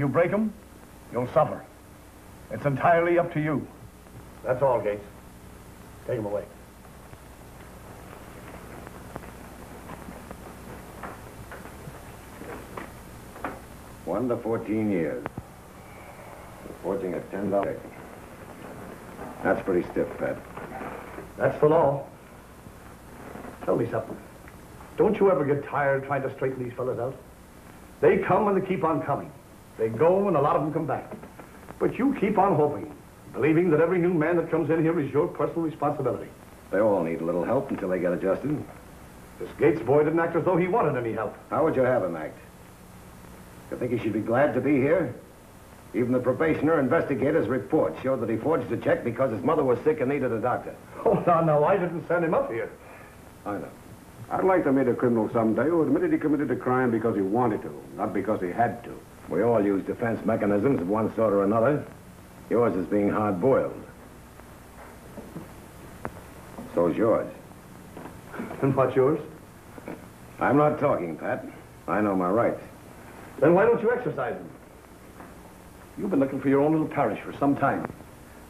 But if you break them, you'll suffer. It's entirely up to you. That's all, Gates. Take him away. One to 14 years. Forging a $10 check. That's pretty stiff, Pat. That's the law. Tell me something. Don't you ever get tired trying to straighten these fellas out? They come and they keep on coming. They go and a lot of them come back. But you keep on hoping, believing that every new man that comes in here is your personal responsibility. They all need a little help until they get adjusted. This Gates boy didn't act as though he wanted any help. How would you have him act? You think he should be glad to be here? Even the probationer investigator's report showed that he forged the check because his mother was sick and needed a doctor. Oh, no, no, I didn't send him up here. I know. I'd like to meet a criminal someday who admitted he committed a crime because he wanted to, not because he had to. We all use defense mechanisms of one sort or another. Yours is being hard-boiled. So's yours. And what's yours? I'm not talking, Pat. I know my rights. Then why don't you exercise them? You've been looking for your own little parish for some time.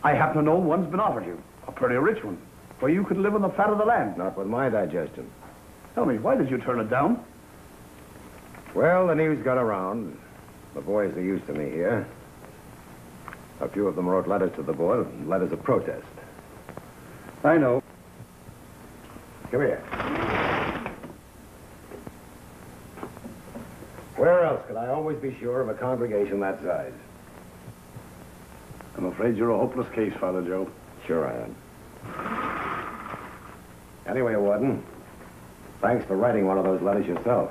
I happen to know one's been offered you. A pretty rich one. Where you could live on the fat of the land. Not with my digestion. Tell me, why did you turn it down? Well, the news got around. The boys are used to me here. A few of them wrote letters to the board, letters of protest. I know. Come here. Where else could I always be sure of a congregation that size? I'm afraid you're a hopeless case, Father Joe. Sure I am. Anyway, Warden, thanks for writing one of those letters yourself.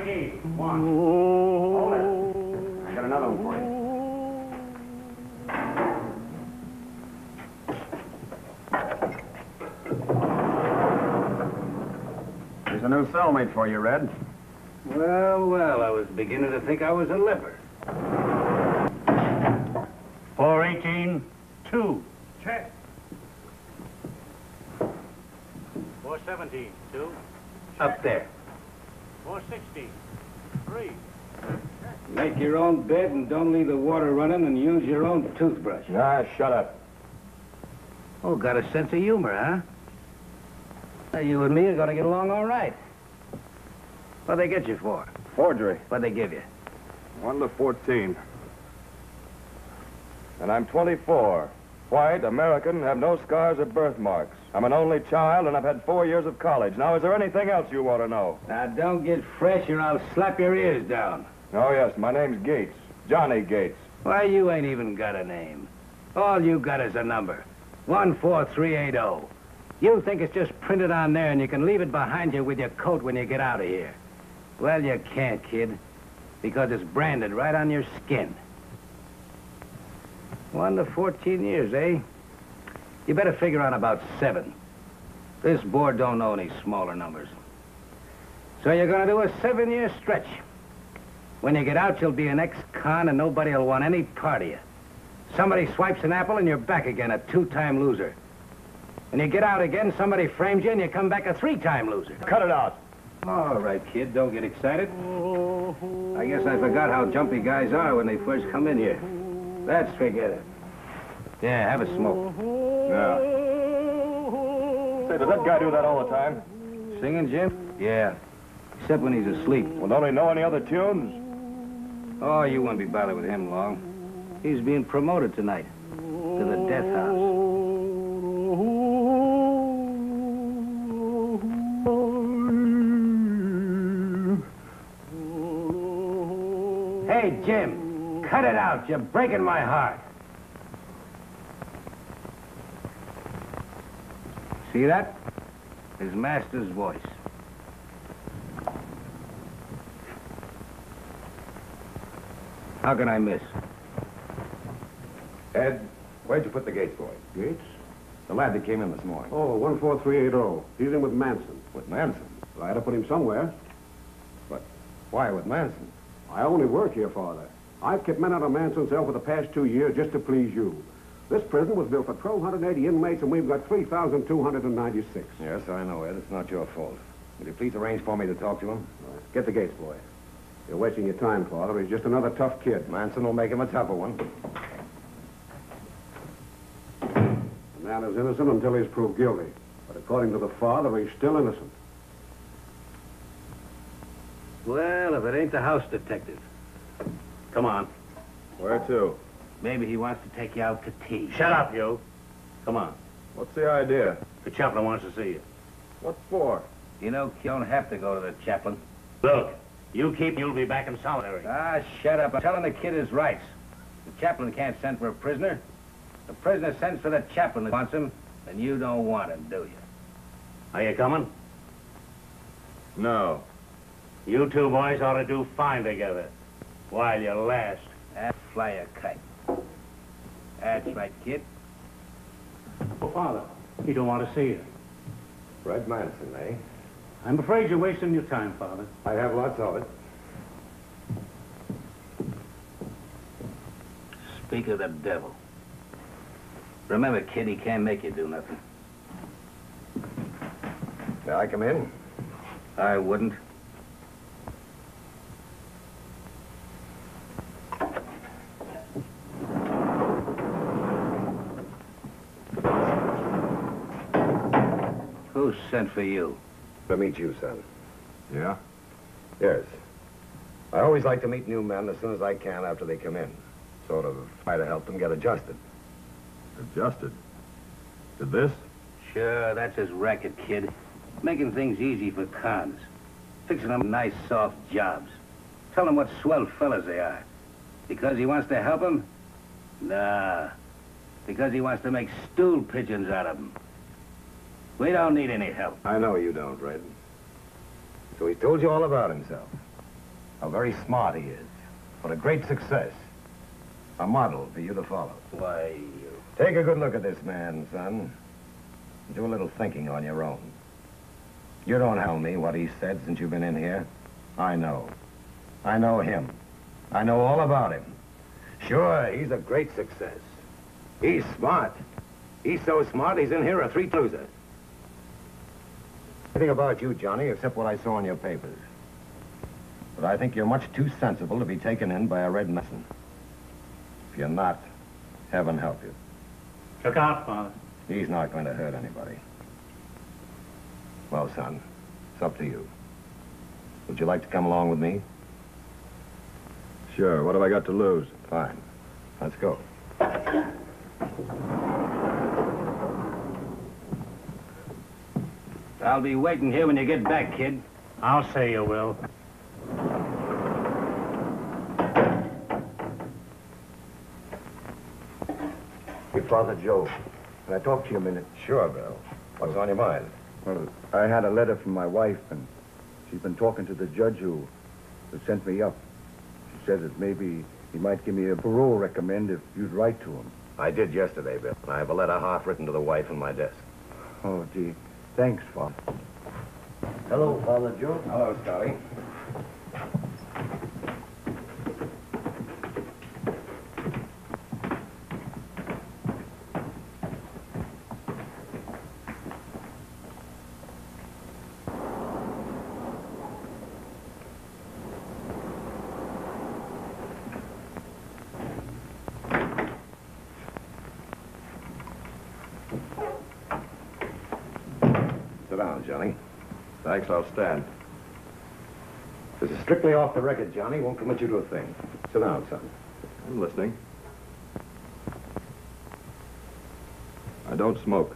Four eighteen. One. Hold it. I got another one for you. Here's a new cellmate for you, Red. Well, well, I was beginning to think I was a leper. Four eighteen. Two. Check. Four seventeen. Two. Up there. Four sixteen. Three. Make your own bed and don't leave the water running and use your own toothbrush. Ah, shut up. Oh, got a sense of humor, huh? Now, you and me are gonna get along all right. What'd they get you for? Forgery. What'd they give you? One to 14. And I'm 24. White, American, have no scars or birthmarks. I'm an only child, and I've had four years of college. Now, is there anything else you want to know? Now, don't get fresh or I'll slap your ears down. Oh, yes, my name's Gates. Johnny Gates. Why, you ain't even got a name. All you got is a number. 14380. oh. You think it's just printed on there and you can leave it behind you with your coat when you get out of here. Well, you can't, kid, because it's branded right on your skin. One to 14 years, eh? You better figure on about seven. This board don't know any smaller numbers. So you're gonna do a seven-year stretch. When you get out, you'll be an ex-con and nobody will want any part of you. Somebody swipes an apple and you're back again, a two-time loser. When you get out again, somebody frames you and you come back a three-time loser. Cut it out. All right, kid, don't get excited. I guess I forgot how jumpy guys are when they first come in here. Let's forget it. Yeah, have a smoke. Yeah. Say, does that guy do that all the time? Singing, Jim? Yeah. Except when he's asleep. Well, don't he know any other tunes? Oh, you won't be bothered with him long. He's being promoted tonight to the death house. Hey, Jim, cut it out. You're breaking my heart. See that? His master's voice. How can I miss? Ed, where'd you put the Gates boy? Gates? The lad that came in this morning. Oh, 14380. He's in with Manson. With Manson. I had to put him somewhere. But why with Manson? I only work here, Father. I've kept men out of Manson's cell for the past two years just to please you. This prison was built for 1,280 inmates, and we've got 3,296. Yes, I know, Ed. It's not your fault. Will you please arrange for me to talk to him? Get the Gates boy. You're wasting your time, Father. He's just another tough kid. Manson will make him a tougher one. The man is innocent until he's proved guilty. But according to the father, he's still innocent. Well, if it ain't the house detective. Come on. Where to? Maybe he wants to take you out to tea. Shut up, you. Come on. What's the idea? The chaplain wants to see you. What for? You know, you don't have to go to the chaplain. Look, you keep, you'll be back in solitary. Ah, shut up. I'm telling the kid his rights. The chaplain can't send for a prisoner. The prisoner sends for the chaplain that wants him, and you don't want him, do you? Are you coming? No. You two boys ought to do fine together while you last. Ah, fly a kite. That's right, kid. Oh, Father, he don't want to see you. Fred Manson, eh? I'm afraid you're wasting your time, Father. I have lots of it. Speak of the devil. Remember, kid, he can't make you do nothing. May I come in? I wouldn't. Who sent for you? To meet you, son. Yeah? Yes. I always like to meet new men as soon as I can after they come in. Sort of try to help them get adjusted. Adjusted. To this? Sure, that's his racket, kid. Making things easy for cons. Fixing them nice, soft jobs. Tell them what swell fellas they are. Because he wants to help them? Nah. Because he wants to make stool pigeons out of them. We don't need any help. I know you don't, Red. So he told you all about himself. How very smart he is. What a great success. A model for you to follow. Why, you... Take a good look at this man, son. Do a little thinking on your own. You don't tell me what he said since you've been in here. I know. I know him. I know all about him. Sure, he's a great success. He's smart. He's so smart, he's in here a three-loser. Nothing about you, Johnny, except what I saw in your papers. But I think you're much too sensible to be taken in by a Red Manson. If you're not, heaven help you. Look out, Father. He's not going to hurt anybody. Well, son, it's up to you. Would you like to come along with me? Sure. What have I got to lose? Fine. Let's go. I'll be waiting here when you get back, kid. I'll say you will. Your Father Joe. Can I talk to you a minute? Sure, Bill. What's on your mind? Well, I had a letter from my wife, and she's been talking to the judge who, who sent me up. She said that maybe he might give me a parole recommend if you'd write to him. I did yesterday, Bill. I have a letter half written to the wife on my desk. Oh, gee. Thanks, Father. Hello, Father Joe. Hello, Scotty. down, Johnny. Thanks, I'll stand. This is strictly off the record, Johnny. Won't commit you to a thing. Sit down, son. I'm listening. I don't smoke.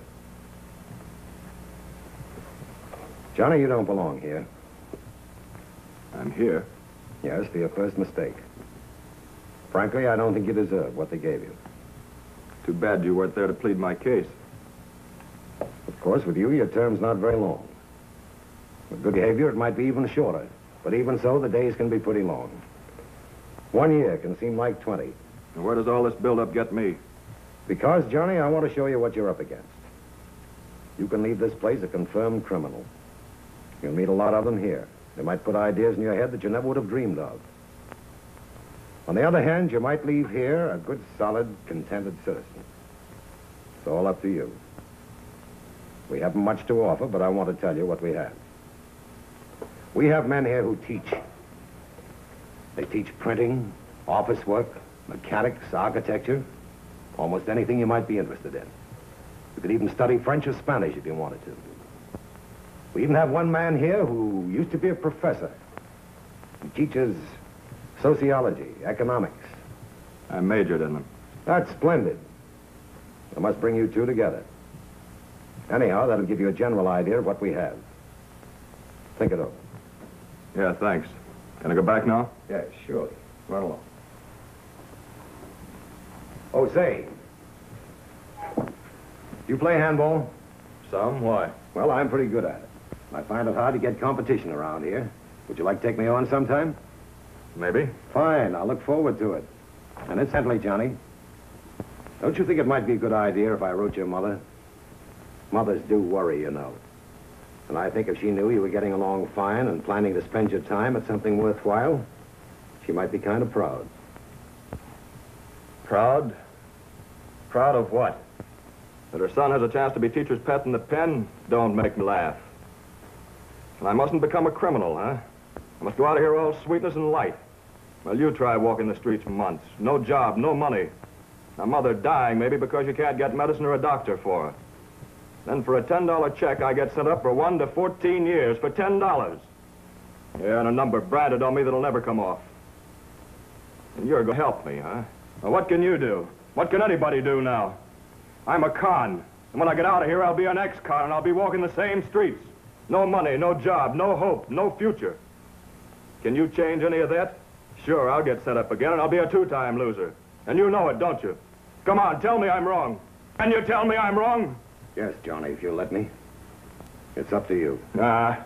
Johnny, you don't belong here. I'm here. Yes, for your first mistake. Frankly, I don't think you deserve what they gave you. Too bad you weren't there to plead my case. Of course, with you, your term's not very long. With good behavior, it might be even shorter. But even so, the days can be pretty long. One year can seem like 20. And where does all this buildup get me? Because, Johnny, I want to show you what you're up against. You can leave this place a confirmed criminal. You'll meet a lot of them here. They might put ideas in your head that you never would have dreamed of. On the other hand, you might leave here a good, solid, contented citizen. It's all up to you. We haven't much to offer, but I want to tell you what we have. We have men here who teach. They teach printing, office work, mechanics, architecture, almost anything you might be interested in. You could even study French or Spanish if you wanted to. We even have one man here who used to be a professor. He teaches sociology, economics. I majored in them. That's splendid. I must bring you two together. Anyhow, that'll give you a general idea of what we have. Think it over. Yeah, thanks. Can I go back now? Yes, sure. Run along. Oh, say. You play handball? Some? Why? Well, I'm pretty good at it. I find it hard to get competition around here. Would you like to take me on sometime? Maybe. Fine, I'll look forward to it. And incidentally, Johnny, don't you think it might be a good idea if I wrote your mother? Mothers do worry, you know. And I think if she knew you were getting along fine and planning to spend your time at something worthwhile, she might be kind of proud. Proud? Proud of what? That her son has a chance to be teacher's pet in the pen? Don't make me laugh. And I mustn't become a criminal, huh? I must go out of here all sweetness and light. Well, you try walking the streets months. No job, no money. A mother dying, maybe because you can't get medicine or a doctor for her. Then for a $10 check, I get sent up for 1 to 14 years for $10. Yeah, and a number branded on me that'll never come off. And you're going to help me, huh? Well, what can you do? What can anybody do now? I'm a con. And when I get out of here, I'll be an ex-con, and I'll be walking the same streets. No money, no job, no hope, no future. Can you change any of that? Sure, I'll get set up again, and I'll be a two-time loser. And you know it, don't you? Come on, tell me I'm wrong. Can you tell me I'm wrong? Yes, Johnny, if you'll let me. It's up to you. Ah.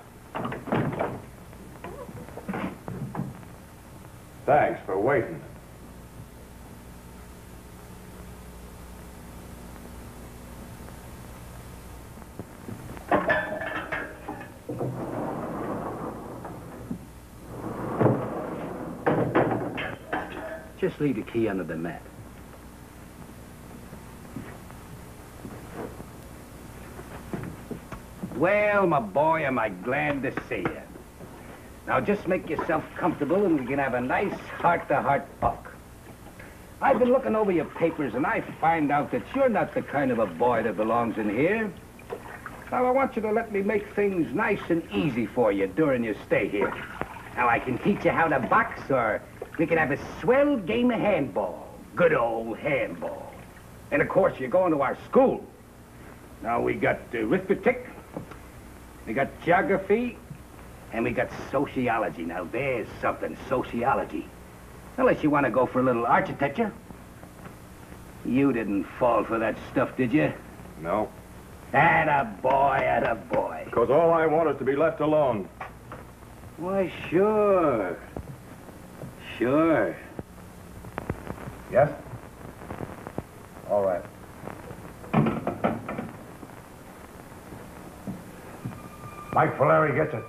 Thanks for waiting. Just leave the key under the mat. Well, my boy, am I glad to see you. Now, just make yourself comfortable and we can have a nice heart-to-heart talk. I've been looking over your papers and I find out that you're not the kind of a boy that belongs in here. Now, I want you to let me make things nice and easy for you during your stay here. Now, I can teach you how to box or we can have a swell game of handball. Good old handball. And, of course, you're going to our school. Now, we got uh, arithmetic, we got geography, and we got sociology. Now, there's something, sociology. Unless you want to go for a little architecture. You didn't fall for that stuff, did you? No, Atta boy, atta boy. because all I want is to be left alone. Why, sure. Sure. Yes? All right. Mike Faleri gets it.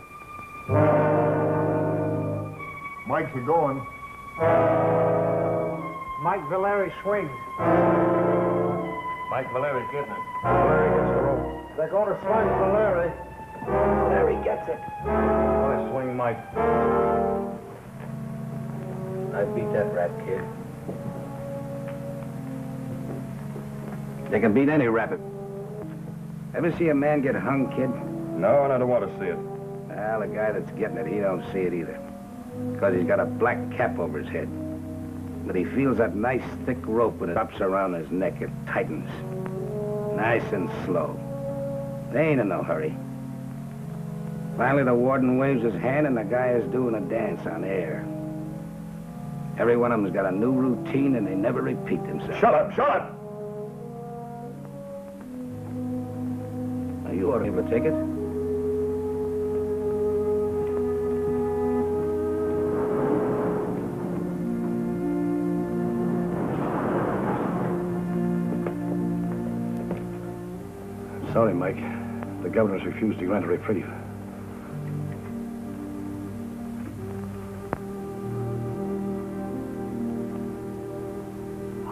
Mike's a going. Mike Faleri swings. Mike Faleri getting it. Faleri gets the rope. They're going to swing Faleri. Larry gets it. I swing Mike. I beat that rat kid. They can beat any rabbit. Ever see a man get hung, kid? No, and I don't want to see it. Well, the guy that's getting it, he don't see it either. Because he's got a black cap over his head. But he feels that nice thick rope when it wraps around his neck. It tightens. Nice and slow. They ain't in no hurry. Finally, the warden waves his hand and the guy is doing a dance on air. Every one of them's got a new routine and they never repeat themselves. Shut up, shut up! Now, you ought to give a ticket. Sorry, Mike. The governor's refused to grant a reprieve.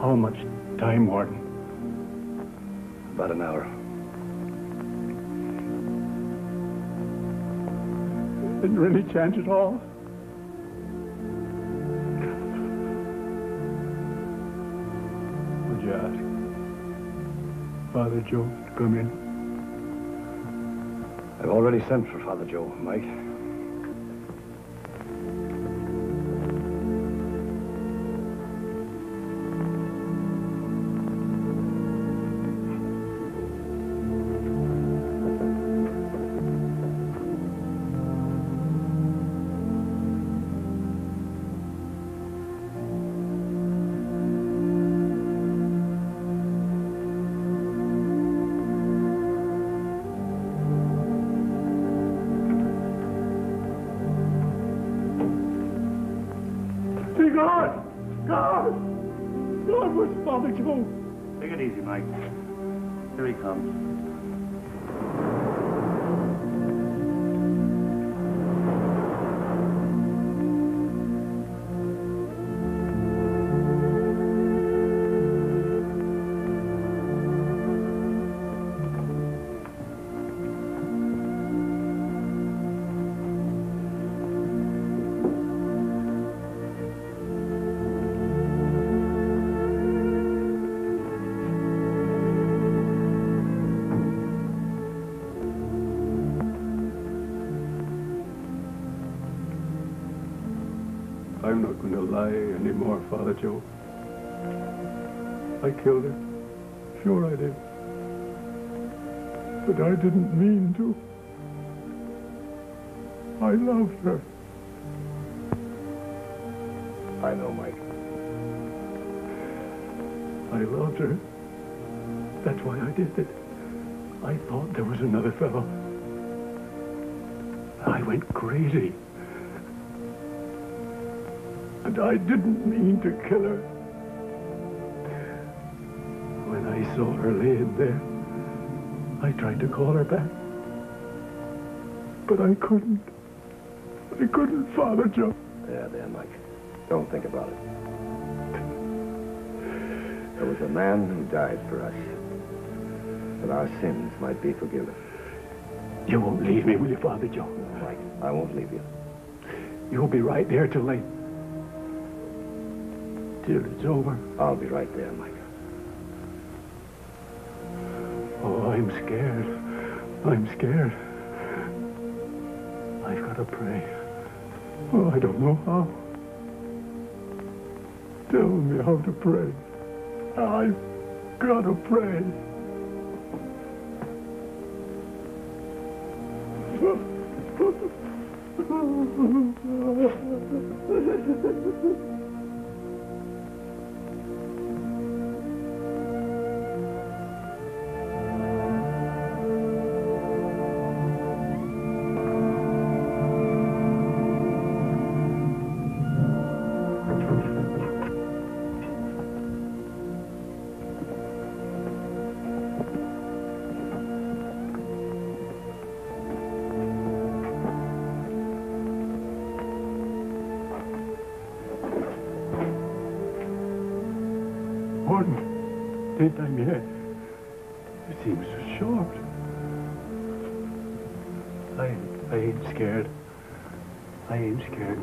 How much time, Warden? About an hour. Didn't really chance at all? Would you ask Father Joe to come in? I've already sent for Father Joe, Mike. Father Joe. I killed her. Sure I did. But I didn't mean to. I loved her. I know, Mike. I loved her. That's why I did it. I thought there was another fellow. I went crazy. And I didn't mean to kill her. When I saw her laid there, I tried to call her back. But I couldn't. I couldn't, Father Joe. Yeah, there, Mike. Don't think about it. There was a man who died for us. That our sins might be forgiven. You won't leave me, will you, Father Joe? Mike, I won't leave you. You'll be right there till they... Till it's over. I'll be right there, Mike. Oh, I'm scared. I'm scared. I've got to pray. Oh, I don't know how. Tell me how to pray. I've got to pray. Warden, daytime yet. It seems so short. I, I ain't scared. I ain't scared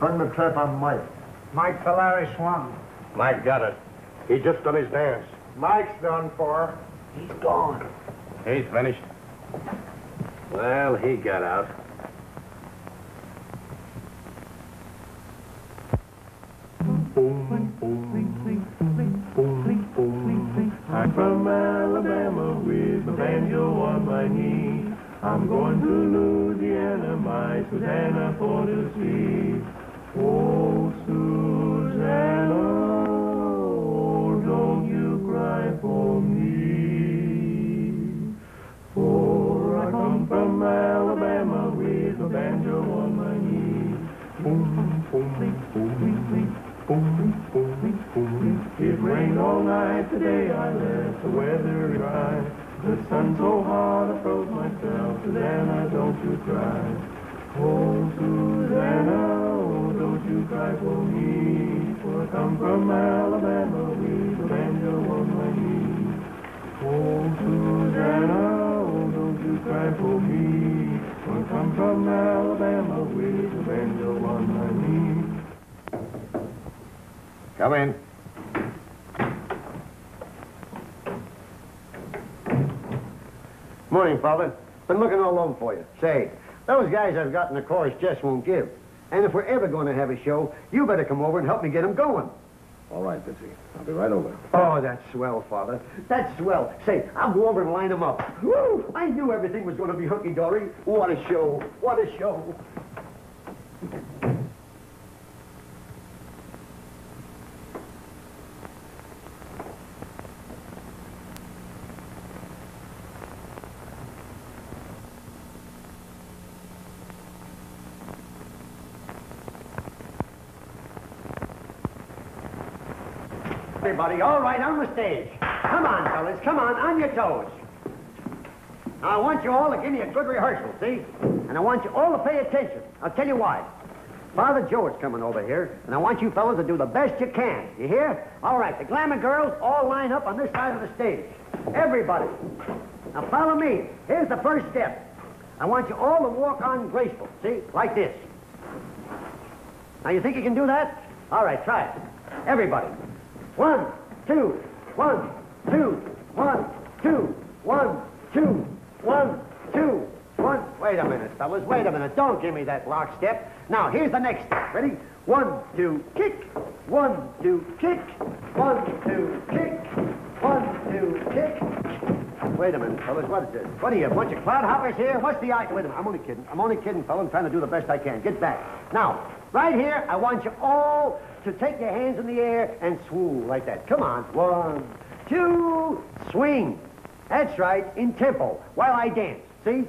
They sprung the trap on Mike. Mike Faleri swung. Mike got it. He just done his dance. Mike's done for. He's gone. He's finished. Well, he got out. Night today, I let the weather dry. The sun so hot I froze myself, Susanna, don't you cry. Oh, Susanna, oh, don't you cry for me. For I come from Alabama we the banjo on my knee. Oh, Susanna, oh, don't you cry for me. For I come from Alabama we the banjo on my knee. Come in. Morning, Father. Been looking all over for you. Say, those guys I've got in the chorus just won't give. And if we're ever going to have a show, you better come over and help me get 'em going. All right, Bitsy. I'll be right over. Oh, that's swell, Father. That's swell. Say, I'll go over and line 'em up. Woo! I knew everything was going to be hunky-dory. What a show. What a show. Everybody, all right, on the stage. Come on, fellas, come on, on your toes. Now, I want you all to give me a good rehearsal, see? And I want you all to pay attention. I'll tell you why. Father Joe is coming over here, and I want you fellas to do the best you can. You hear? All right, the glamour girls all line up on this side of the stage. Everybody. Now, follow me. Here's the first step. I want you all to walk on graceful, see? Like this. Now, you think you can do that? All right, try it. Everybody. One, two, one, two, one, two, one, two, one, two, one. Wait a minute, fellas. Wait a minute. Don't give me that lockstep. Now, here's the next step. Ready? One, two, kick. One, two, kick. One, two, kick. One, two, kick. Wait a minute, fellas. What is this? What are you, a bunch of cloud hoppers here? What's the idea? Wait a minute. I'm only kidding. I'm only kidding, fellas. I'm trying to do the best I can. Get back. Now, right here, I want you all to take your hands in the air and swoon like that. Come on. One, two, swing. That's right, in tempo, while I dance. See?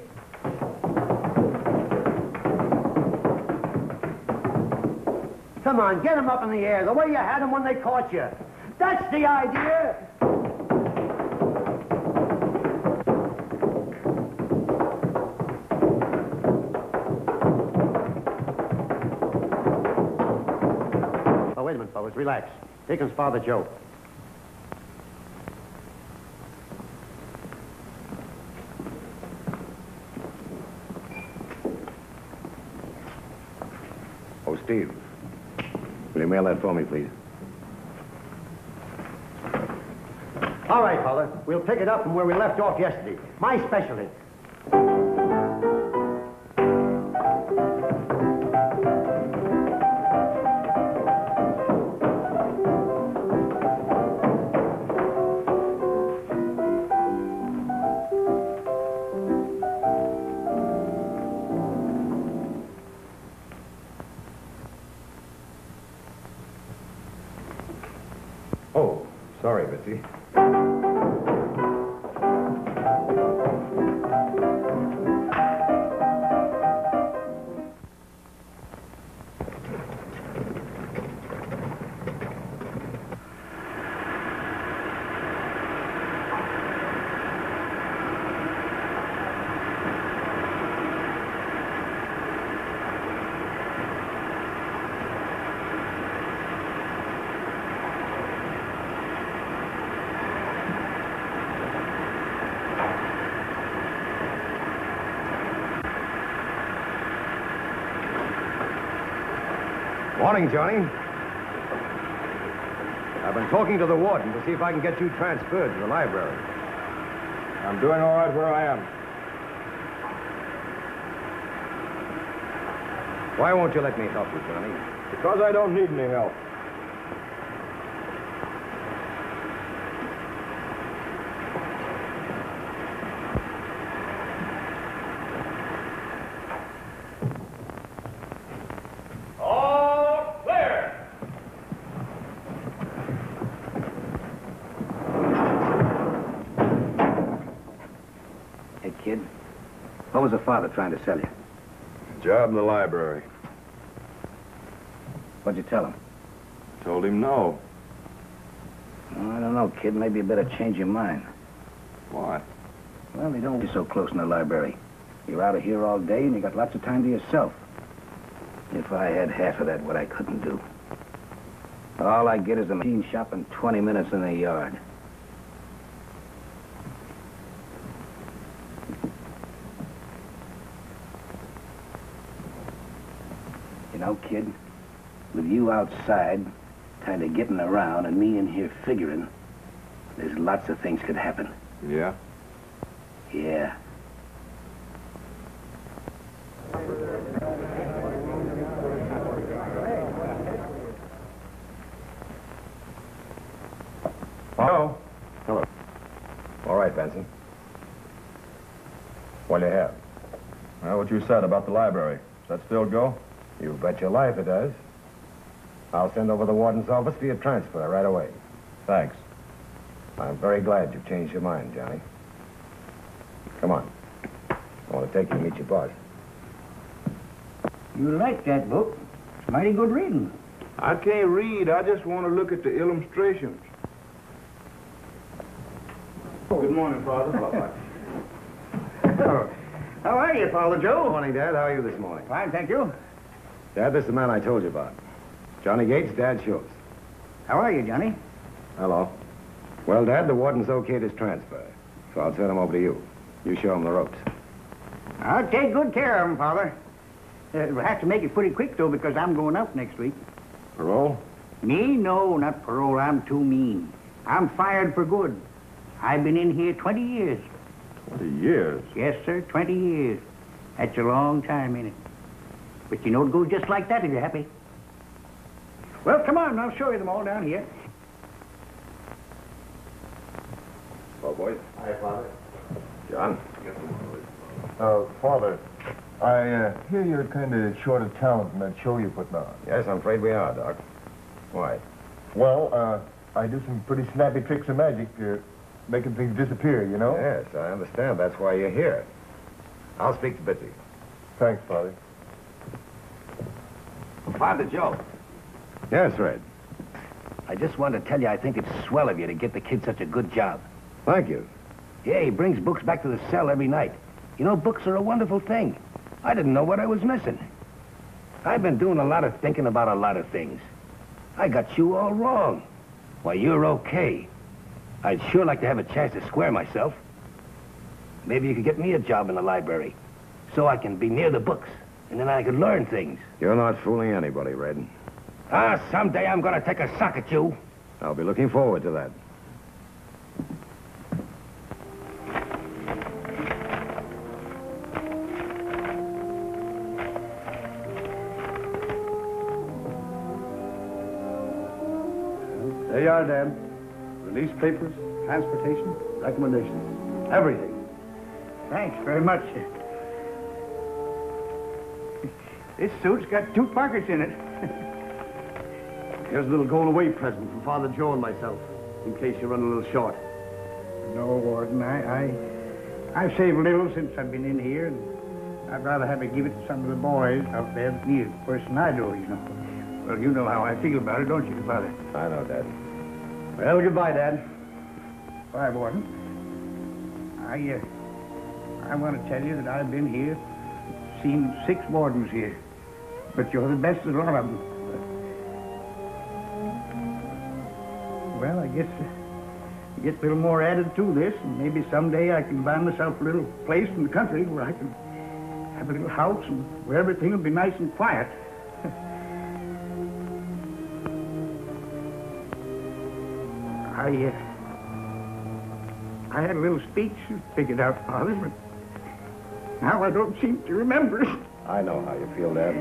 Come on, get 'em up in the air, the way you had 'em when they caught you. That's the idea. Wait a minute, fellas. Relax. Comes Father Joe. Oh, Steve. Will you mail that for me, please? All right, Father. We'll pick it up from where we left off yesterday. My specialty. Morning, Johnny. I've been talking to the warden to see if I can get you transferred to the library. I'm doing all right where I am. Why won't you let me help you, Johnny? Because I don't need any help. All clear! Hey, kid. What was the father trying to sell you? Job in the library. What'd you tell him? Told him no. Oh, I don't know, kid. Maybe you better change your mind. Why? Well, you don't be so close in the library. You're out of here all day, and you got lots of time to yourself. If I had half of that, what I couldn't do. All I get is a machine shop and 20 minutes in the yard. Kid, with you outside, kind of getting around, and me in here figuring, there's lots of things could happen. Yeah? Yeah. Hello. Hello. All right, Benson. What do you have? Well, what you said about the library. Does that still go? You bet your life it does. I'll send over the warden's office for your transfer right away. Thanks. I'm very glad you've changed your mind, Johnny. Come on. I want to take you to meet your boss. You like that book? It's mighty good reading. I can't read. I just want to look at the illustrations. Good morning, Father. How are you, Father Joe? Morning, Dad. How are you this morning? Fine, thank you. Dad, this is the man I told you about. Johnny Gates, Dad Schultz. How are you, Johnny? Hello. Well, Dad, the warden's okayed his transfer, so I'll turn him over to you. You show him the ropes. I'll take good care of him, Father. Uh, we'll have to make it pretty quick, though, because I'm going out next week. Parole? Me? No, not parole. I'm too mean. I'm fired for good. I've been in here 20 years. 20 years. Yes, sir, 20 years. That's a long time, ain't it? But you know it goes just like that if you're happy. Well, come on, I'll show you them all down here. Well, boys. Hi, Father. John. Uh, Father, I uh, hear you're kind of short of talent in that show you're putting on. Yes, I'm afraid we are, Doc. Why? Well, uh, I do some pretty snappy tricks of magic, uh, making things disappear, you know? Yes, I understand. That's why you're here. I'll speak to Bitsy. Thanks, Father. Father Joe, Yes, Red. I just wanted to tell you I think it's swell of you to get the kid such a good job. Thank you. Yeah, he brings books back to the cell every night. You know, books are a wonderful thing. I didn't know what I was missing. I've been doing a lot of thinking about a lot of things. I got you all wrong. Why, you're okay. I'd sure like to have a chance to square myself. Maybe you could get me a job in the library, so I can be near the books, and then I could learn things. You're not fooling anybody, Red. Ah, someday I'm gonna take a suck at you. I'll be looking forward to that. There you are, Dan. Release papers, transportation, recommendations, everything. Thanks very much. This suit's got two pockets in it. Here's a little going away present from Father Joe and myself, in case you run a little short. No, Warden, I, I, I've saved little since I've been in here, and I'd rather have it give it to some of the boys out there that need it worse than I do, you know. Well, you know how I feel about it, don't you, Father? I know, Dad. Well, goodbye, Dad. Bye, Warden. I, uh, I want to tell you that I've been here, seen six wardens here, but you're the best of all of them. Well, I guess uh, get a little more added to this, and maybe someday I can buy myself a little place in the country where I can have a little house and where everything will be nice and quiet. I, uh, I had a little speech figured out, Father, but now I don't seem to remember it. I know how you feel, Dad.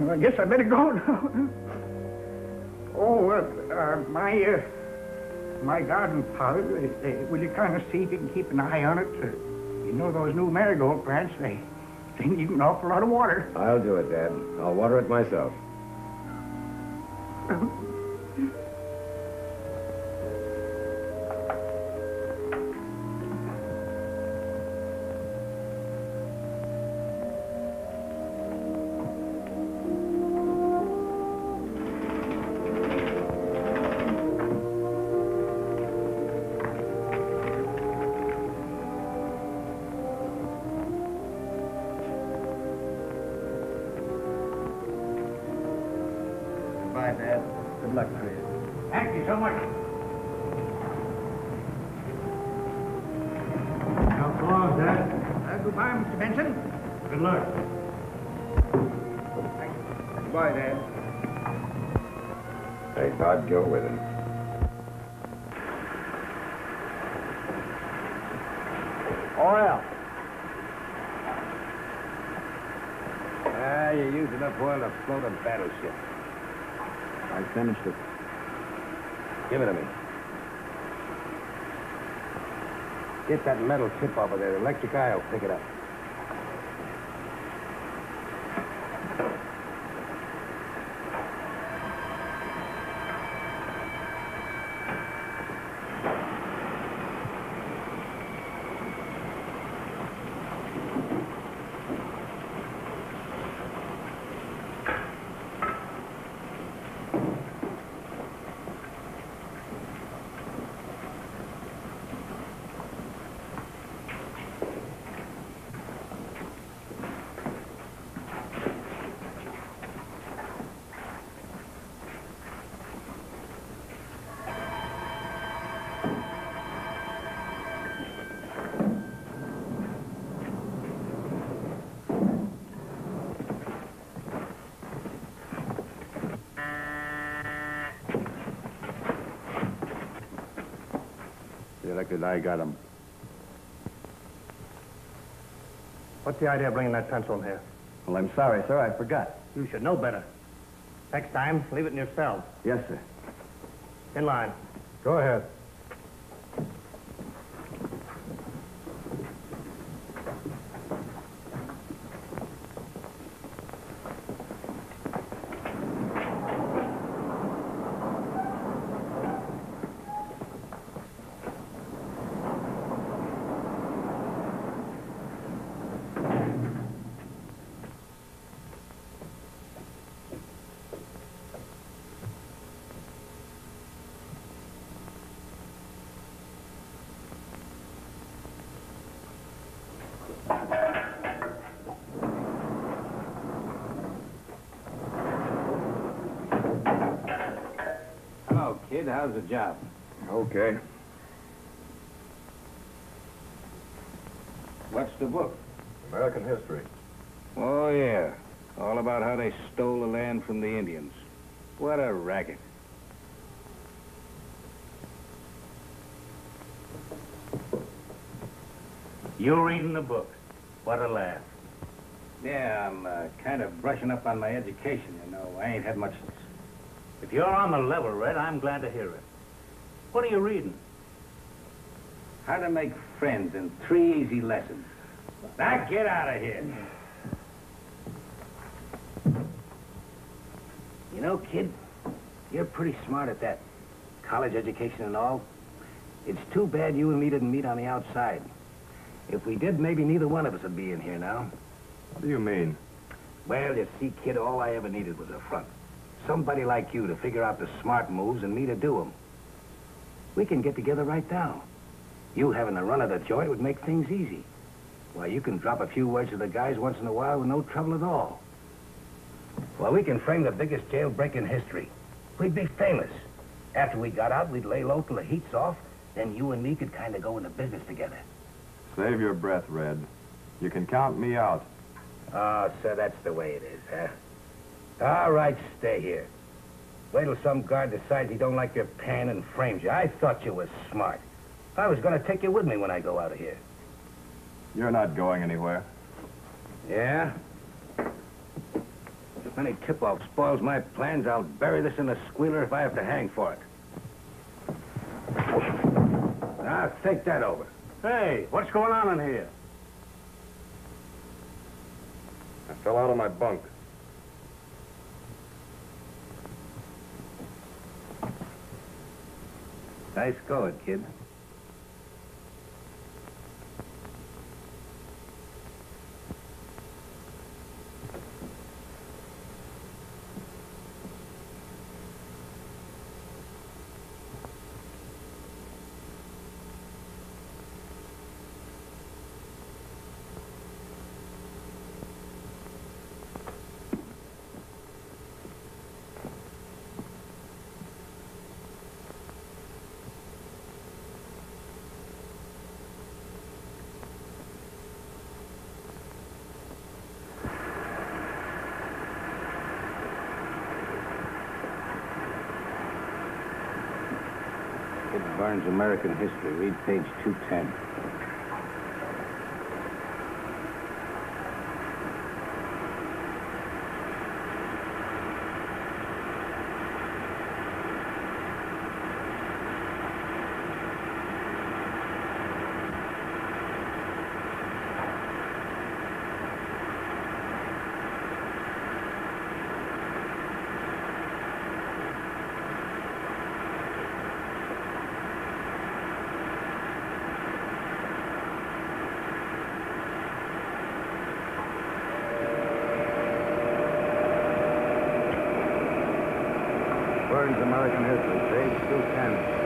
Well, I guess I better go now. oh, uh, uh, my, uh, my garden, Father, uh, uh, will you kind of see if you can keep an eye on it? Uh, you know those new marigold plants, they, they need an awful lot of water. I'll do it, Dad. I'll water it myself. God go with him. Oil. Ah, you used enough oil to float a battleship. I finished it. Give it to me. Get that metal tip over there. The electric eye will pick it up. Eye got him. What's the idea of bringing that pencil in here? Well, I'm sorry, sir. I forgot. You should know better. Next time, leave it in your cell. Yes, sir. In line. Go ahead. Hello, kid. How's the job? Okay. What's the book? American history. Oh, yeah. All about how they stole the land from the Indians. What a racket. You reading the book. What a laugh. Yeah, I'm uh, kind of brushing up on my education, you know. I ain't had much since the If you're on the level, Red, I'm glad to hear it. What are you reading? How to make friends in three easy lessons. Now get out of here. You know, kid, you're pretty smart at that. College education and all. It's too bad you and me didn't meet on the outside. If we did, maybe neither one of us would be in here now. What do you mean? Well, you see, kid, all I ever needed was a front. Somebody like you to figure out the smart moves and me to do them. We can get together right now. You having the run of the joint would make things easy. Why, you can drop a few words to the guys once in a while with no trouble at all. Well, we can frame the biggest jailbreak in history. We'd be famous. After we got out, we'd lay low till the heat's off, then you and me could kind of go into business together. Save your breath, Red. You can count me out. Ah, oh, so that's the way it is, huh? All right, stay here. Wait till some guard decides he don't like your pan and frames you. I thought you was smart. I was going to take you with me when I go out of here. You're not going anywhere. Yeah? If any tip-off spoils my plans, I'll bury this in a squealer if I have to hang for it. Now, think that over. Hey, what's going on in here? I fell out of my bunk. Nice going, kid. Kid Barnes' American History. Read page 210. Burns' American History, page 210.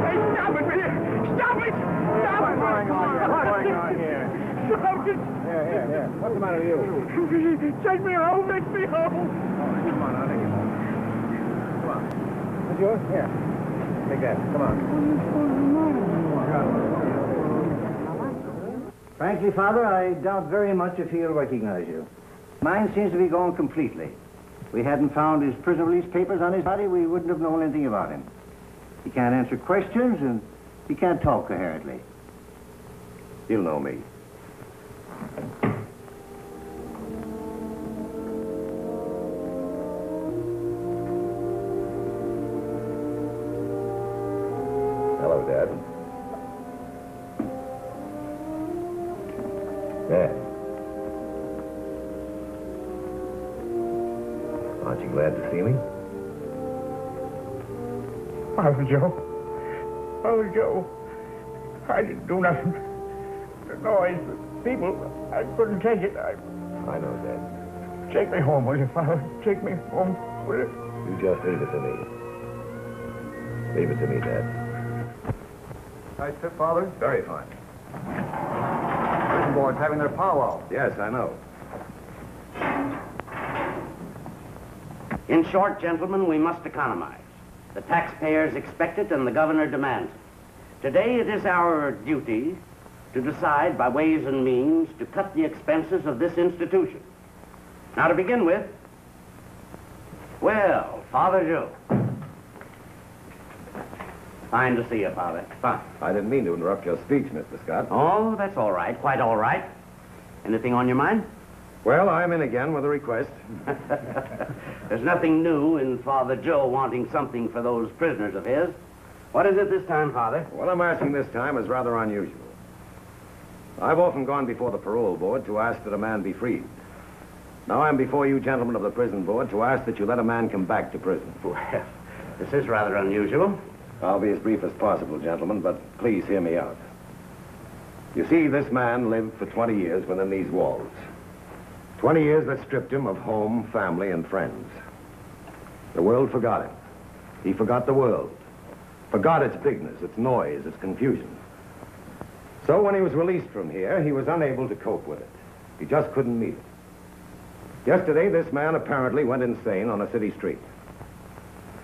Hey, stop it, will you? Stop it! Stop it! What's going on here? Stop it! Here, here, here. What's the matter with you? Take me home, take me home. Come on, I'll take you home. Come on. That's yours? Here. Take that. Come on. Father, I doubt very much if he'll recognize you. Mine seems to be gone completely. If we hadn't found his prison release papers on his body, we wouldn't have known anything about him. He can't answer questions, and he can't talk coherently. He'll know me. Father Joe. I didn't do nothing. The noise, the people, I couldn't take it. I... I know, Dad. Take me home, will you, Father? Take me home, will you? You just leave it to me. Leave it to me, Dad. Nice trip, Father. Very fine. Prison board's having their powwow. Yes, I know. In short, gentlemen, we must economize. The taxpayers expect it and the governor demands it. Today it is our duty to decide by ways and means to cut the expenses of this institution. Now to begin with, well, Father Joe. Fine to see you, Father. Fine. I didn't mean to interrupt your speech, Mr. Scott. Oh, that's all right. Quite all right. Anything on your mind? Well, I'm in again with a request. There's nothing new in Father Joe wanting something for those prisoners of his. What is it this time, Father? What I'm asking this time is rather unusual. I've often gone before the parole board to ask that a man be freed. Now I'm before you gentlemen of the prison board to ask that you let a man come back to prison. Well, this is rather unusual. I'll be as brief as possible, gentlemen, but please hear me out. You see, this man lived for 20 years within these walls. 20 years that stripped him of home, family, and friends. The world forgot him. He forgot the world. Forgot its bigness, its noise, its confusion. So when he was released from here, he was unable to cope with it. He just couldn't meet it. Yesterday, this man apparently went insane on a city street.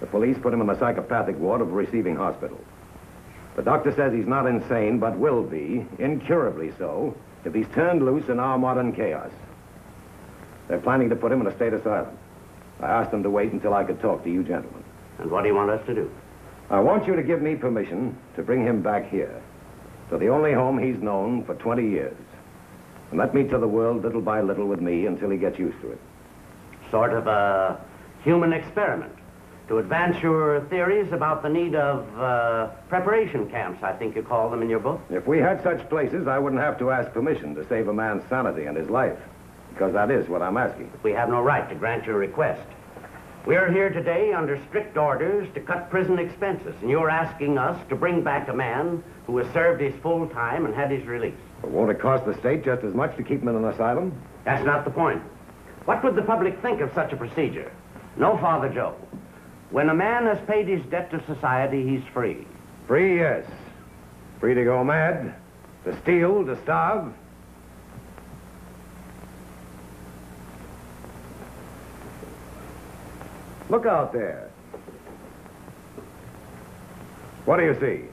The police put him in the psychopathic ward of a receiving hospital. The doctor says he's not insane, but will be, incurably so, if he's turned loose in our modern chaos. They're planning to put him in a state asylum. I asked them to wait until I could talk to you gentlemen. And what do you want us to do? I want you to give me permission to bring him back here, to the only home he's known for 20 years. And let me to the world little by little with me until he gets used to it. Sort of a human experiment to advance your theories about the need of uh, preparation camps, I think you call them in your book. If we had such places, I wouldn't have to ask permission to save a man's sanity and his life, because that is what I'm asking. We have no right to grant your request. We are here today under strict orders to cut prison expenses, and you're asking us to bring back a man who has served his full time and had his release. But won't it cost the state just as much to keep him in an asylum? That's not the point. What would the public think of such a procedure? No, Father Joe. When a man has paid his debt to society, he's free. Free, yes. Free to go mad, to steal, to starve. Look out there. What do you see?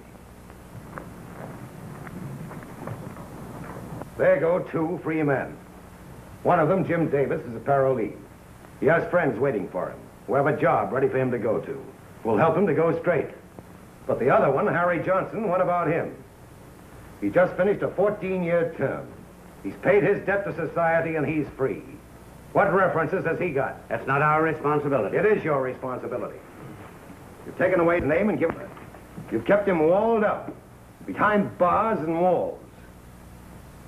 There go two free men. One of them, Jim Davis, is a parolee. He has friends waiting for him who have a job ready for him to go to. We'll help him to go straight. But the other one, Harry Johnson, what about him? He just finished a 14-year term. He's paid his debt to society and he's free. What references has he got? That's not our responsibility. It is your responsibility. You've taken away his name and given it. You've kept him walled up, behind bars and walls.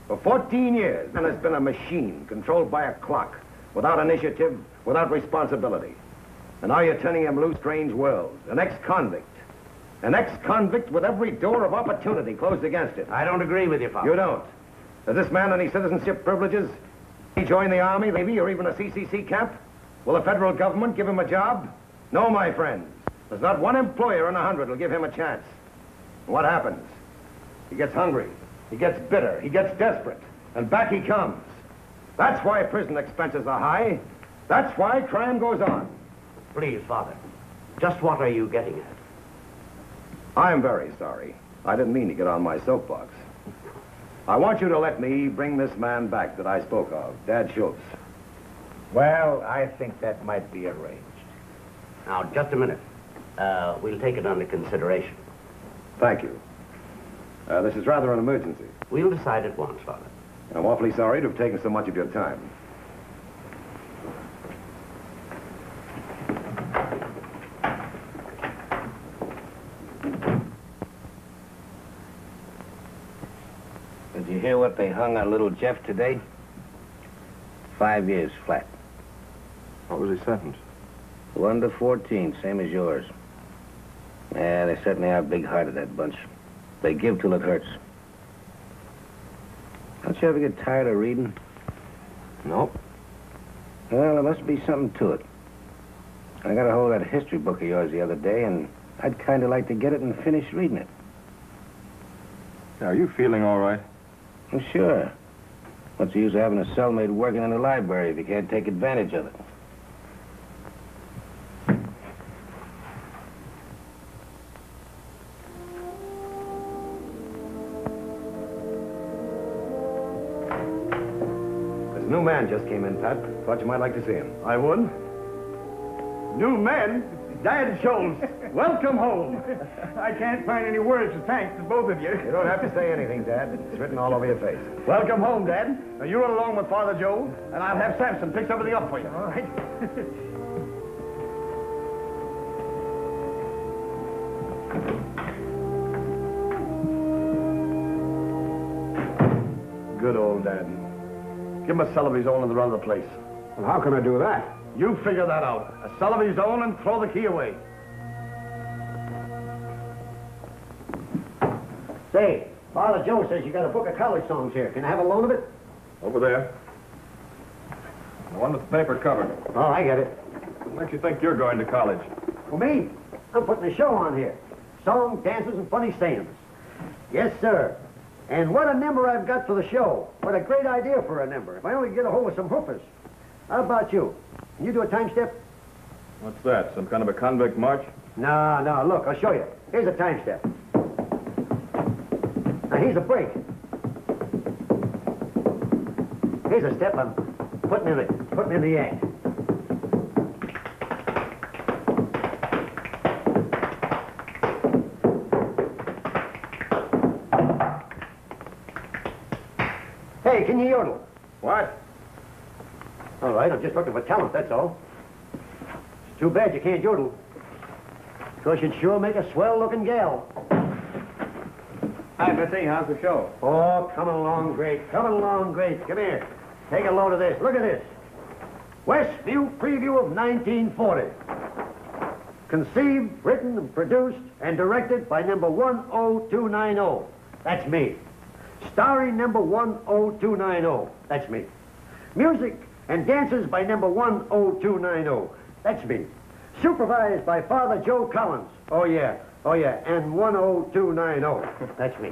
For 14 years, and has been a machine controlled by a clock, without initiative, without responsibility. And now you're turning him loose strange worlds. An ex-convict. An ex-convict with every door of opportunity closed against it. I don't agree with you, Father. You don't. Does this man any citizenship privileges? He join the army, maybe, or even a CCC camp? Will the federal government give him a job? No, my friends. There's not one employer in a hundred will give him a chance. What happens? He gets hungry. He gets bitter. He gets desperate. And back he comes. That's why prison expenses are high. That's why crime goes on. Please, Father. Just what are you getting at? I'm very sorry. I didn't mean to get on my soapbox. I want you to let me bring this man back that I spoke of, Dad Schultz. Well, I think that might be arranged. Now, just a minute. Uh, we'll take it under consideration. Thank you. Uh, this is rather an emergency. We'll decide at once, Father. I'm awfully sorry to have taken so much of your time. Did you hear what they hung on little Jeff today? Five years flat. What was he sentenced? One to 14, same as yours. Yeah, they certainly are big-hearted, that bunch. They give till it hurts. Don't you ever get tired of reading? Nope. Well, there must be something to it. I got a hold of that history book of yours the other day, and I'd kind of like to get it and finish reading it. Are you feeling all right? Well, sure. What's the use of having a cellmate working in the library if you can't take advantage of it? This new man just came in, Pat. Thought you might like to see him. I would. New man, Dad Jones. Welcome home. I can't find any words to thank the both of you. You don't have to say anything, Dad. It's written all over your face. Welcome home, Dad. Now you run along with Father Joe, and I'll have Samson fix everything up for you. All right. Good old Dad. Give him a cell of his own and the run of the place. Well, how can I do that? You figure that out. A cell of his own and throw the key away. Say, Father Joe says you got a book of college songs here. Can I have a loan of it? Over there. The one with the paper cover. Oh, I get it. What makes you think you're going to college? For me, I'm putting a show on here. Songs, dances, and funny sayings. Yes, sir. And what a number I've got for the show. What a great idea for a number. If I only get a hold of some hoofers. How about you? Can you do a time step? What's that? Some kind of a convict march? No, no, look, I'll show you. Here's a time step. Now, here's a break. Here's a step I'm putting in the, putting in the act. Hey, can you yodel? What? All right, I'm just looking for talent, that's all. It's too bad you can't yodel. Because you'd sure make a swell-looking gal. Hi, Missy. How's the show? Oh, coming along great. Coming along great. Come here. Take a load of this. Look at this. Westview Preview of 1940. Conceived, written, and produced, and directed by number 10290. That's me. Starring number 10290. That's me. Music and dances by number 10290. That's me. Supervised by Father Joe Collins. Oh, yeah. Oh, yeah. And 10290. That's me.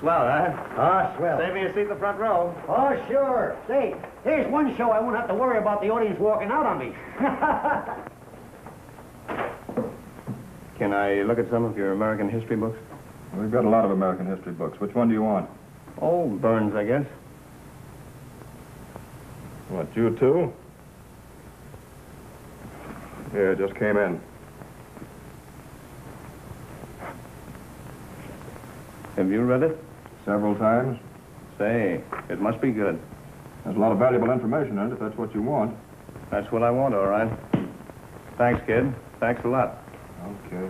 Swell, huh? Ah, swell. Save me a seat in the front row. Oh, sure. Say, here's one show I won't have to worry about the audience walking out on me. Can I look at some of your American history books? We've got a lot of American history books. Which one do you want? Oh, Burns, I guess. What, you too? Yeah, it just came in. Have you read it? Several times. Say, it must be good. There's a lot of valuable information in it, if that's what you want. That's what I want, all right. Thanks, kid. Thanks a lot. Okay.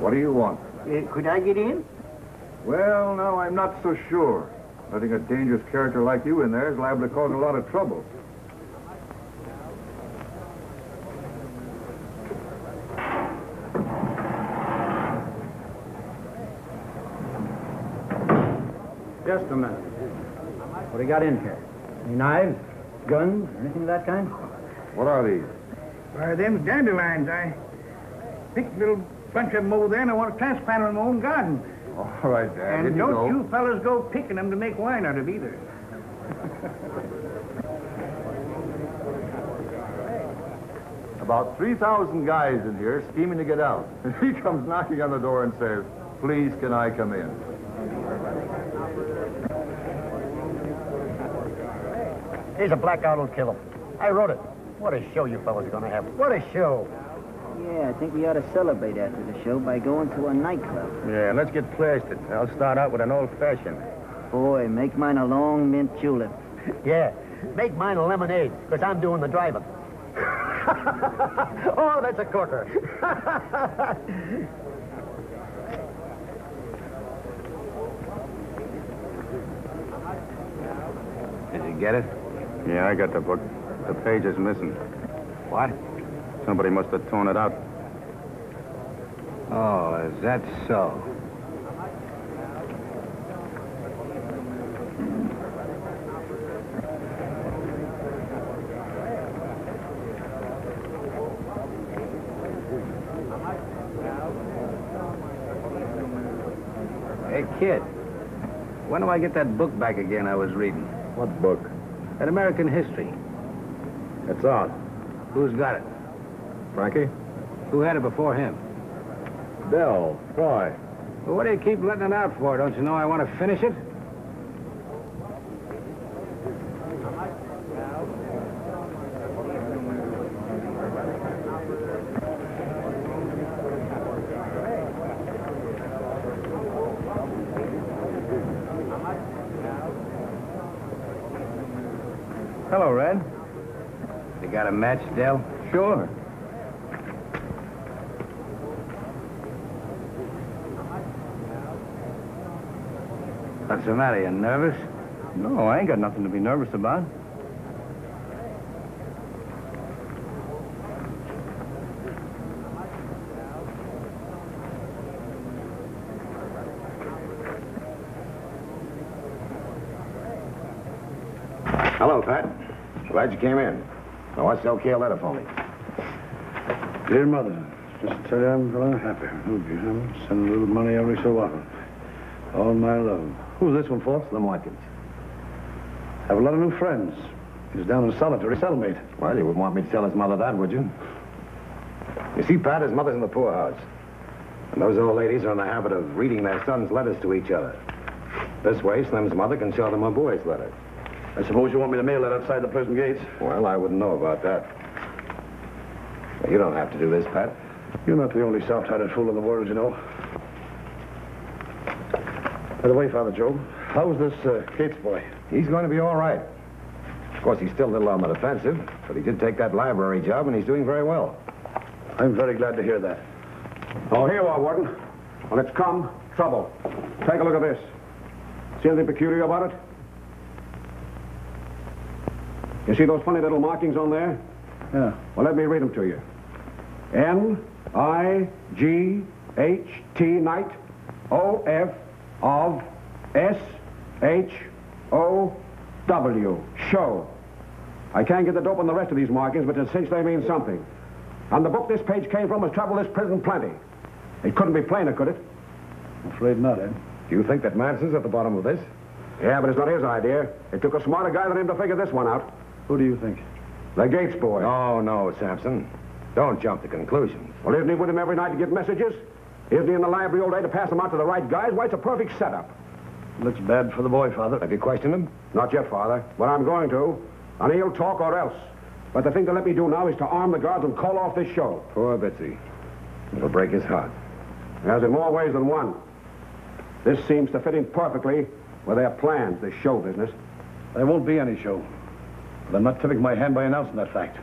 What do you want? Uh, could I get in? Well, now, I'm not so sure. Letting a dangerous character like you in there is liable to cause a lot of trouble. Just a minute. What do you got in here? Any knives, guns, or anything of that kind? What are these? Why, them dandelions. I picked a little bunch of them over there, and I want to transplant them in my own garden. All right, Dad. and don't go. you fellas go picking them to make wine out of either. About 3,000 guys in here scheming to get out. And he comes knocking on the door and says, please, can I come in? Here's a blackout will kill him. I wrote it. What a show you fellas are going to have. What a show. Yeah, I think we ought to celebrate after the show by going to a nightclub. Yeah, let's get plastered. I'll start out with an old-fashioned. Boy, make mine a long mint julep. Yeah, make mine a lemonade, because I'm doing the driving. oh, that's a corker. Did you get it? Yeah, I got the book. The page is missing. What? Somebody must have torn it out. Oh, is that so? Hey, kid. When do I get that book back again I was reading? What book? An American History. It's out. Who's got it? Frankie? Who had it before him? Del. Why? Well, what do you keep letting it out for? Don't you know I want to finish it? Hello, Red. You got a match, Del? Sure. The matter? You nervous? No, I ain't got nothing to be nervous about. Hello, Pat. Glad you came in. Now, what's the okay letter for me? Dear Mother, just to tell you I'm rather happy. Hope you haven't. Send a little money every so often. All my love. Who's this one for? Slim Watkins. Have a lot of new friends. He's down in solitary cellmate. Well, you wouldn't want me to tell his mother that, would you? You see, Pat, his mother's in the poorhouse. And those old ladies are in the habit of reading their sons' letters to each other. This way, Slim's mother can show them her boy's letter. I suppose you want me to mail it outside the prison gates? Well, I wouldn't know about that. You don't have to do this, Pat. You're not the only soft-hearted fool in the world, you know. By the way, Father Joe, how's this uh, Gates boy? He's going to be all right. Of course, he's still a little on the defensive, but he did take that library job, and he's doing very well. I'm very glad to hear that. Oh, here you are, Warden. Well, it's come. Trouble. Take a look at this. See anything peculiar about it? You see those funny little markings on there? Yeah. Well, let me read them to you. N I G H T night O F of S H O W show. I can't get the dope on the rest of these markings, but it's cinch they mean something. And the book this page came from was Trouble This Prison Plenty. It couldn't be plainer, could it? I'm afraid not, Ed. Do you think that Manson's at the bottom of this? Yeah, but it's not his idea. It took a smarter guy than him to figure this one out. Who do you think? The Gates boy. Oh, no, Samson. Don't jump to conclusions. Well, isn't he with him every night to get messages? Isn't he in the library all day to pass them out to the right guys? Why, it's a perfect setup. Looks bad for the boy, Father. Have you questioned him? Not yet, Father. But I'm going to. And he'll talk or else. But the thing to let me do now is to arm the guards and call off this show. Poor Bitsy. It'll break his heart. As in more ways than one. This seems to fit in perfectly with their plans, this show business. There won't be any show. But I'm not tipping my hand by announcing that fact.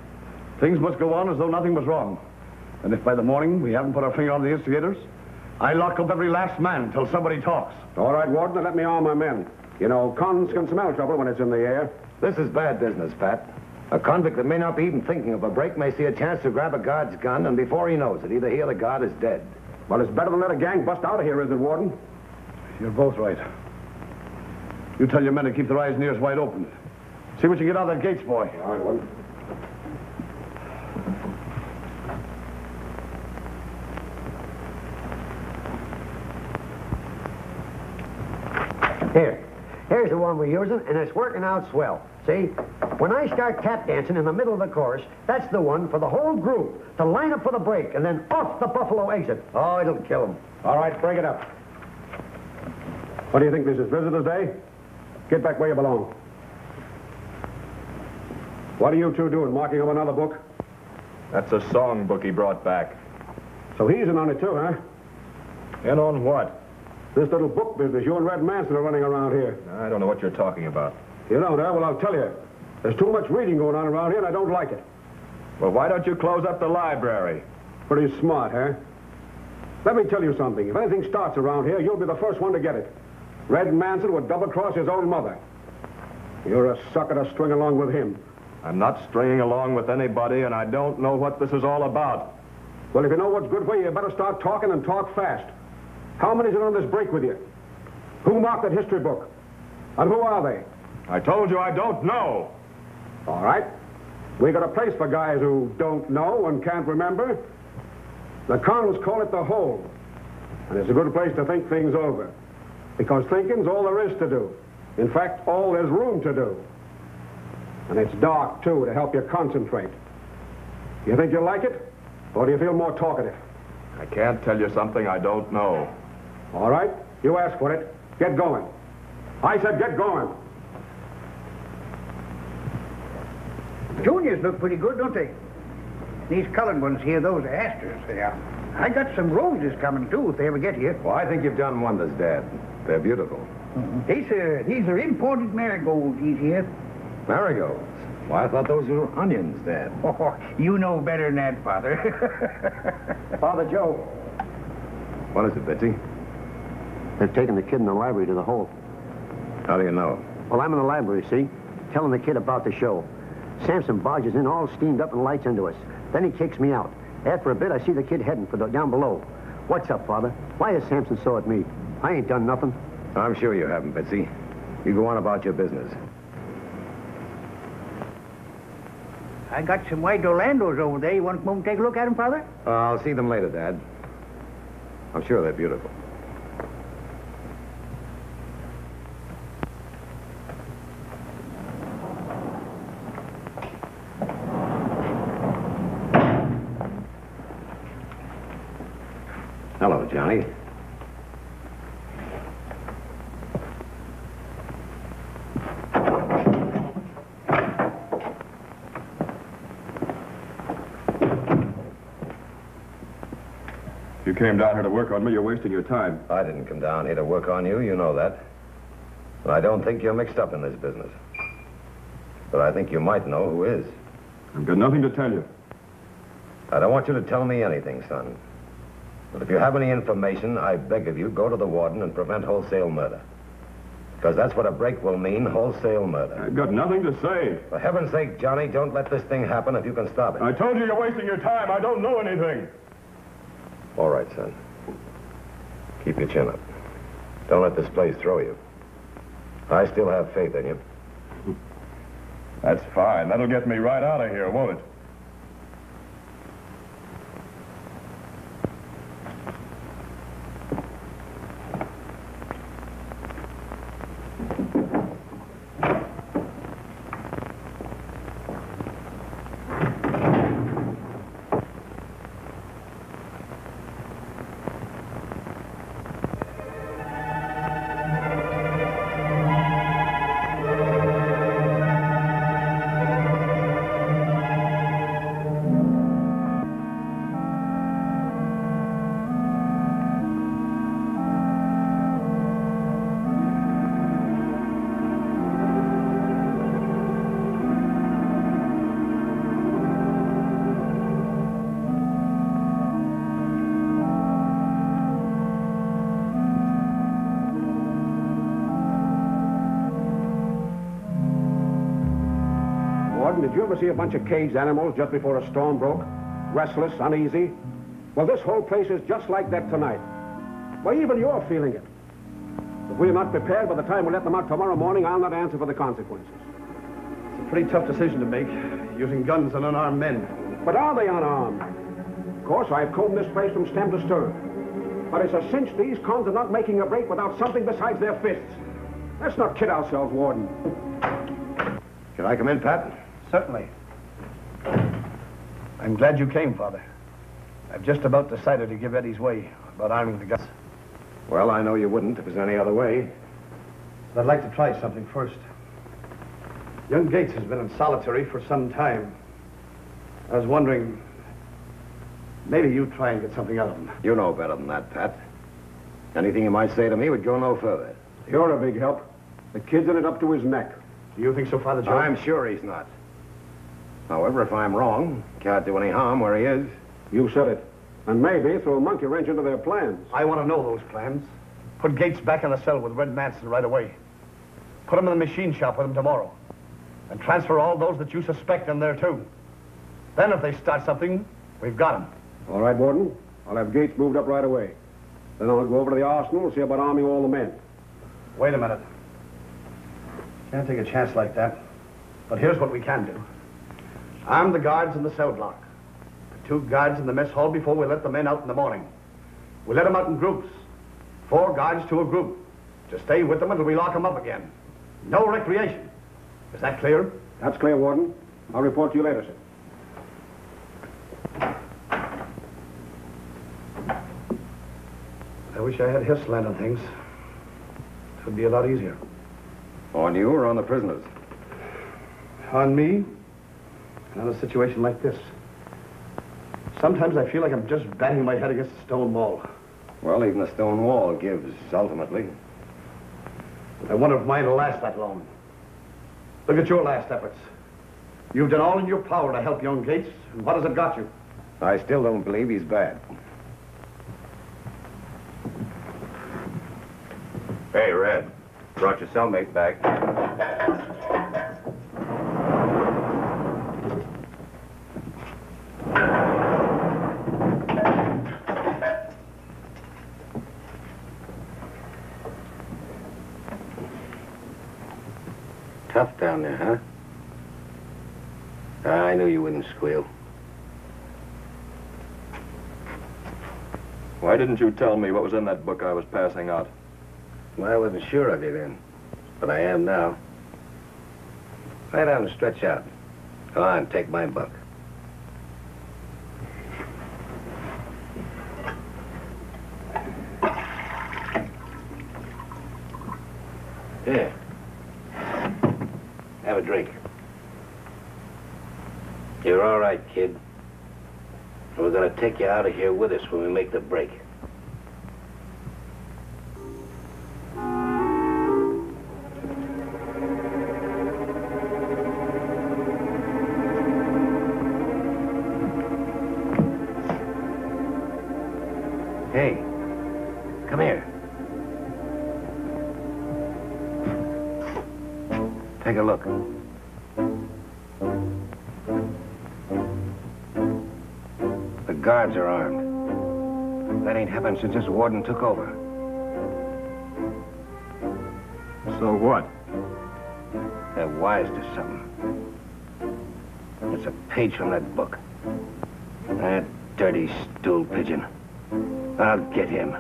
Things must go on as though nothing was wrong. And if by the morning we haven't put our finger on the instigators, I lock up every last man till somebody talks. All right, Warden, let me arm my men. You know, cons can smell trouble when it's in the air. This is bad business, Pat. A convict that may not be even thinking of a break may see a chance to grab a guard's gun, and before he knows it, either he or the guard is dead. Well, it's better than let a gang bust out of here, is it, Warden? You're both right. You tell your men to keep their eyes and ears wide open. See what you get out of that Gates boy. All right, Warden. Here. Here's the one we're using, and it's working out swell. See? When I start tap dancing in the middle of the chorus, that's the one for the whole group to line up for the break and then off the buffalo exit. Oh, it'll kill them. All right, break it up. What do you think this is, Visitor's Day? Get back where you belong. What are you two doing, marking up another book? That's a song book he brought back. So he's in on it too, huh? In on what? This little book business you and Red Manson are running around here. I don't know what you're talking about. You don't, huh? Well, I'll tell you. There's too much reading going on around here, and I don't like it. Well, why don't you close up the library? Pretty smart, huh? Let me tell you something. If anything starts around here, you'll be the first one to get it. Red Manson would double-cross his own mother. You're a sucker to string along with him. I'm not stringing along with anybody, and I don't know what this is all about. Well, if you know what's good for you, you better start talking and talk fast. How many's on this break with you? Who marked that history book? And who are they? I told you I don't know. All right. We got a place for guys who don't know and can't remember. The cons call it the hole. And it's a good place to think things over. Because thinking's all there is to do. In fact, all there's room to do. And it's dark, too, to help you concentrate. You think you'll like it? Or do you feel more talkative? I can't tell you something I don't know. All right, you asked for it. Get going. I said get going. Juniors look pretty good, don't they? These colored ones here, those are asters. They are. I got some roses coming, too, if they ever get here. Well, I think you've done wonders, Dad. They're beautiful. Mm-hmm. These are, these are imported marigolds, these here. Marigolds. Why, I thought those were onions, Dad. Oh, you know better than that, Father. Father Joe, What is it, Bitsy? They've taken the kid in the library to the hole. How do you know? Well, I'm in the library, see? Telling the kid about the show. Samson barges in all steamed up and lights into us. Then he kicks me out. After a bit, I see the kid heading for the, down below. What's up, Father? Why is Samson so at me? I ain't done nothing. I'm sure you haven't, Bitsy. You go on about your business. I got some white Orlandos over there. You want to come and take a look at them, Father? Uh, I'll see them later, Dad. I'm sure they're beautiful. Hello, Johnny. If you came down here to work on me, you're wasting your time. I didn't come down here to work on you, you know that. But I don't think you're mixed up in this business. But I think you might know who is. I've got nothing to tell you. I don't want you to tell me anything, son. But if you have any information, I beg of you, go to the warden and prevent wholesale murder. Because that's what a break will mean, wholesale murder. I've got nothing to say. For heaven's sake, Johnny, don't let this thing happen if you can stop it. I told you you're wasting your time. I don't know anything. All right, son. Keep your chin up. Don't let this place throw you. I still have faith in you. That's fine. That'll get me right out of here, won't it? Ever see a bunch of caged animals just before a storm broke? Restless, uneasy? Well, this whole place is just like that tonight. Why, even you're feeling it. If we're not prepared by the time we let them out tomorrow morning, I'll not answer for the consequences. It's a pretty tough decision to make, using guns on unarmed men. But are they unarmed? Of course, I've combed this place from stem to stern. But it's a cinch these cons are not making a break without something besides their fists. Let's not kid ourselves, Warden. Can I come in, Pat? Certainly. I'm glad you came, Father. I've just about decided to give Eddie's way about arming the guns. Well, I know you wouldn't if it was any other way. But I'd like to try something first. Young Gates has been in solitary for some time. I was wondering, maybe you try and get something out of him. You know better than that, Pat. Anything you might say to me would go no further. You're a big help. The kid's in it up to his neck. Do you think so, Father Joe? I'm sure he's not. However, if I'm wrong, can't do any harm where he is. You said it. And maybe throw a monkey wrench into their plans. I want to know those plans. Put Gates back in the cell with Red Manson right away. Put him in the machine shop with him tomorrow. And transfer all those that you suspect in there, too. Then if they start something, we've got them. All right, Warden. I'll have Gates moved up right away. Then I'll go over to the arsenal and see about arming all the men. Wait a minute. Can't take a chance like that. But here's what we can do. Arm the guards in the cell block. Put two guards in the mess hall before we let the men out in the morning. We let them out in groups. Four guards to a group. to stay with them until we lock them up again. No recreation. Is that clear? That's clear, Warden. I'll report to you later, sir. I wish I had his slant on things. It would be a lot easier. On you or on the prisoners? On me, and on a situation like this. Sometimes I feel like I'm just banging my head against a stone wall. Well, even a stone wall gives, ultimately. I wonder if mine will last that long. Look at your last efforts. You've done all in your power to help young Gates, and what has it got you? I still don't believe he's bad. Hey, Red. Brought your cellmate back. Tough down there, huh? I knew you wouldn't squeal. Why didn't you tell me what was in that book I was passing out? Well, I wasn't sure of you then, but I am now. Lie down and stretch out. Go on, take my book. Here. Have a drink. You're all right, kid. We're gonna take you out of here with us when we make the break. Happened since this warden took over. So what? They're wise to something. It's a page from that book. That dirty stool pigeon. I'll get him.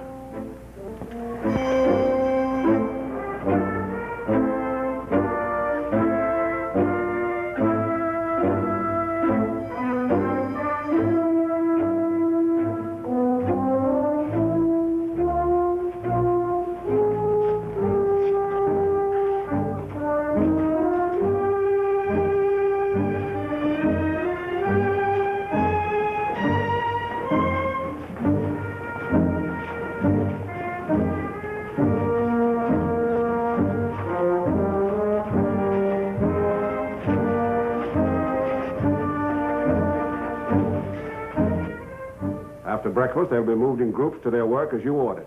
They'll be moved in groups to their work as you ordered.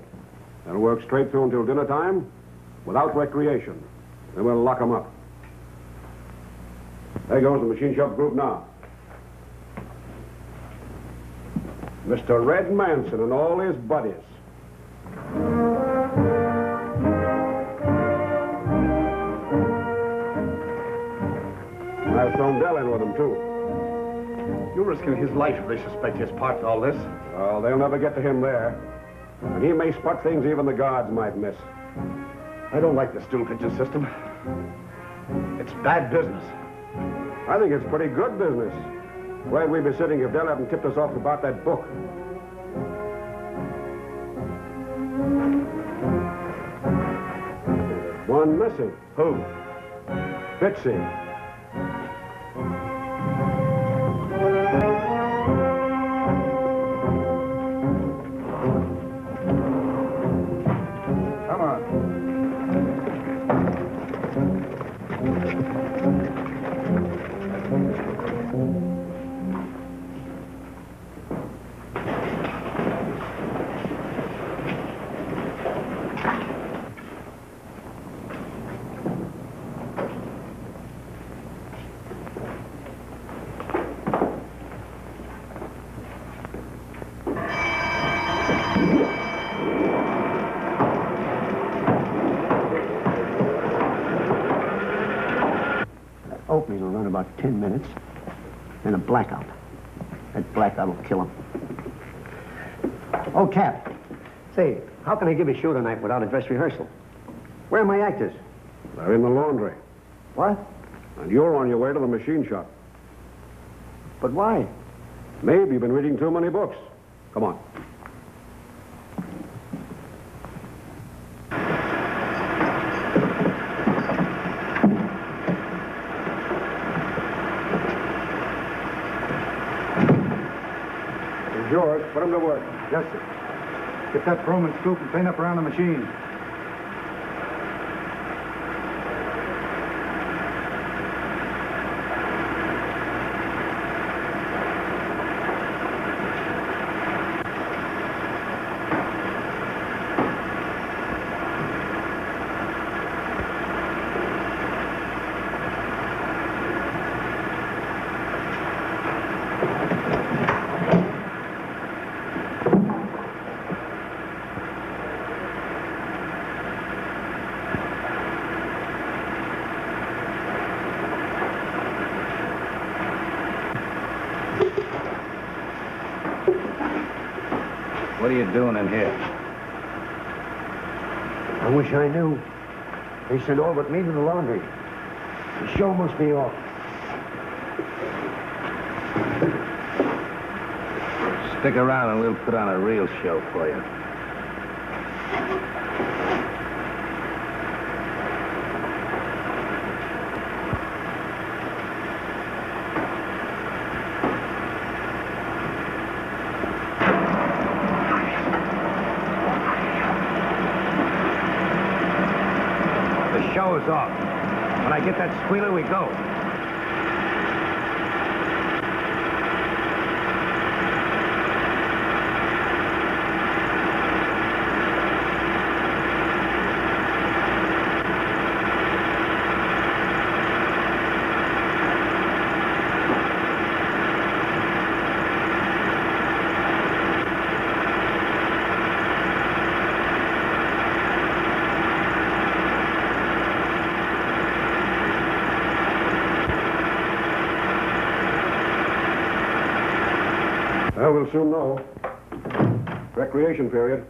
They'll work straight through until dinner time, without recreation. Then we'll lock them up. There goes the machine shop group now. Mr. Red Manson and all his buddies. I've thrown Del in with them, too. You're risking his life if they suspect his part in all this. Well, they'll never get to him there. And he may spot things even the guards might miss. I don't like the stool pigeon system. It's bad business. I think it's pretty good business. Where'd we be sitting if Del hadn't tipped us off about that book? One missing. Who? Bitsy. Will run about 10 minutes, then a blackout. That blackout will kill him. Oh, Cap. Say, how can I give a show tonight without a dress rehearsal? Where are my actors? They're in the laundry. What? And you're on your way to the machine shop. But why? Maybe you've been reading too many books. Come on. To work. Yes, sir. Get that broom and scoop and clean up around the machine. What are you doing in here? I wish I knew. They sent all but me to the laundry. The show must be off. Stick around and we'll put on a real show for you. Is off. When I get that squealer, we go. We'll soon know. Recreation period.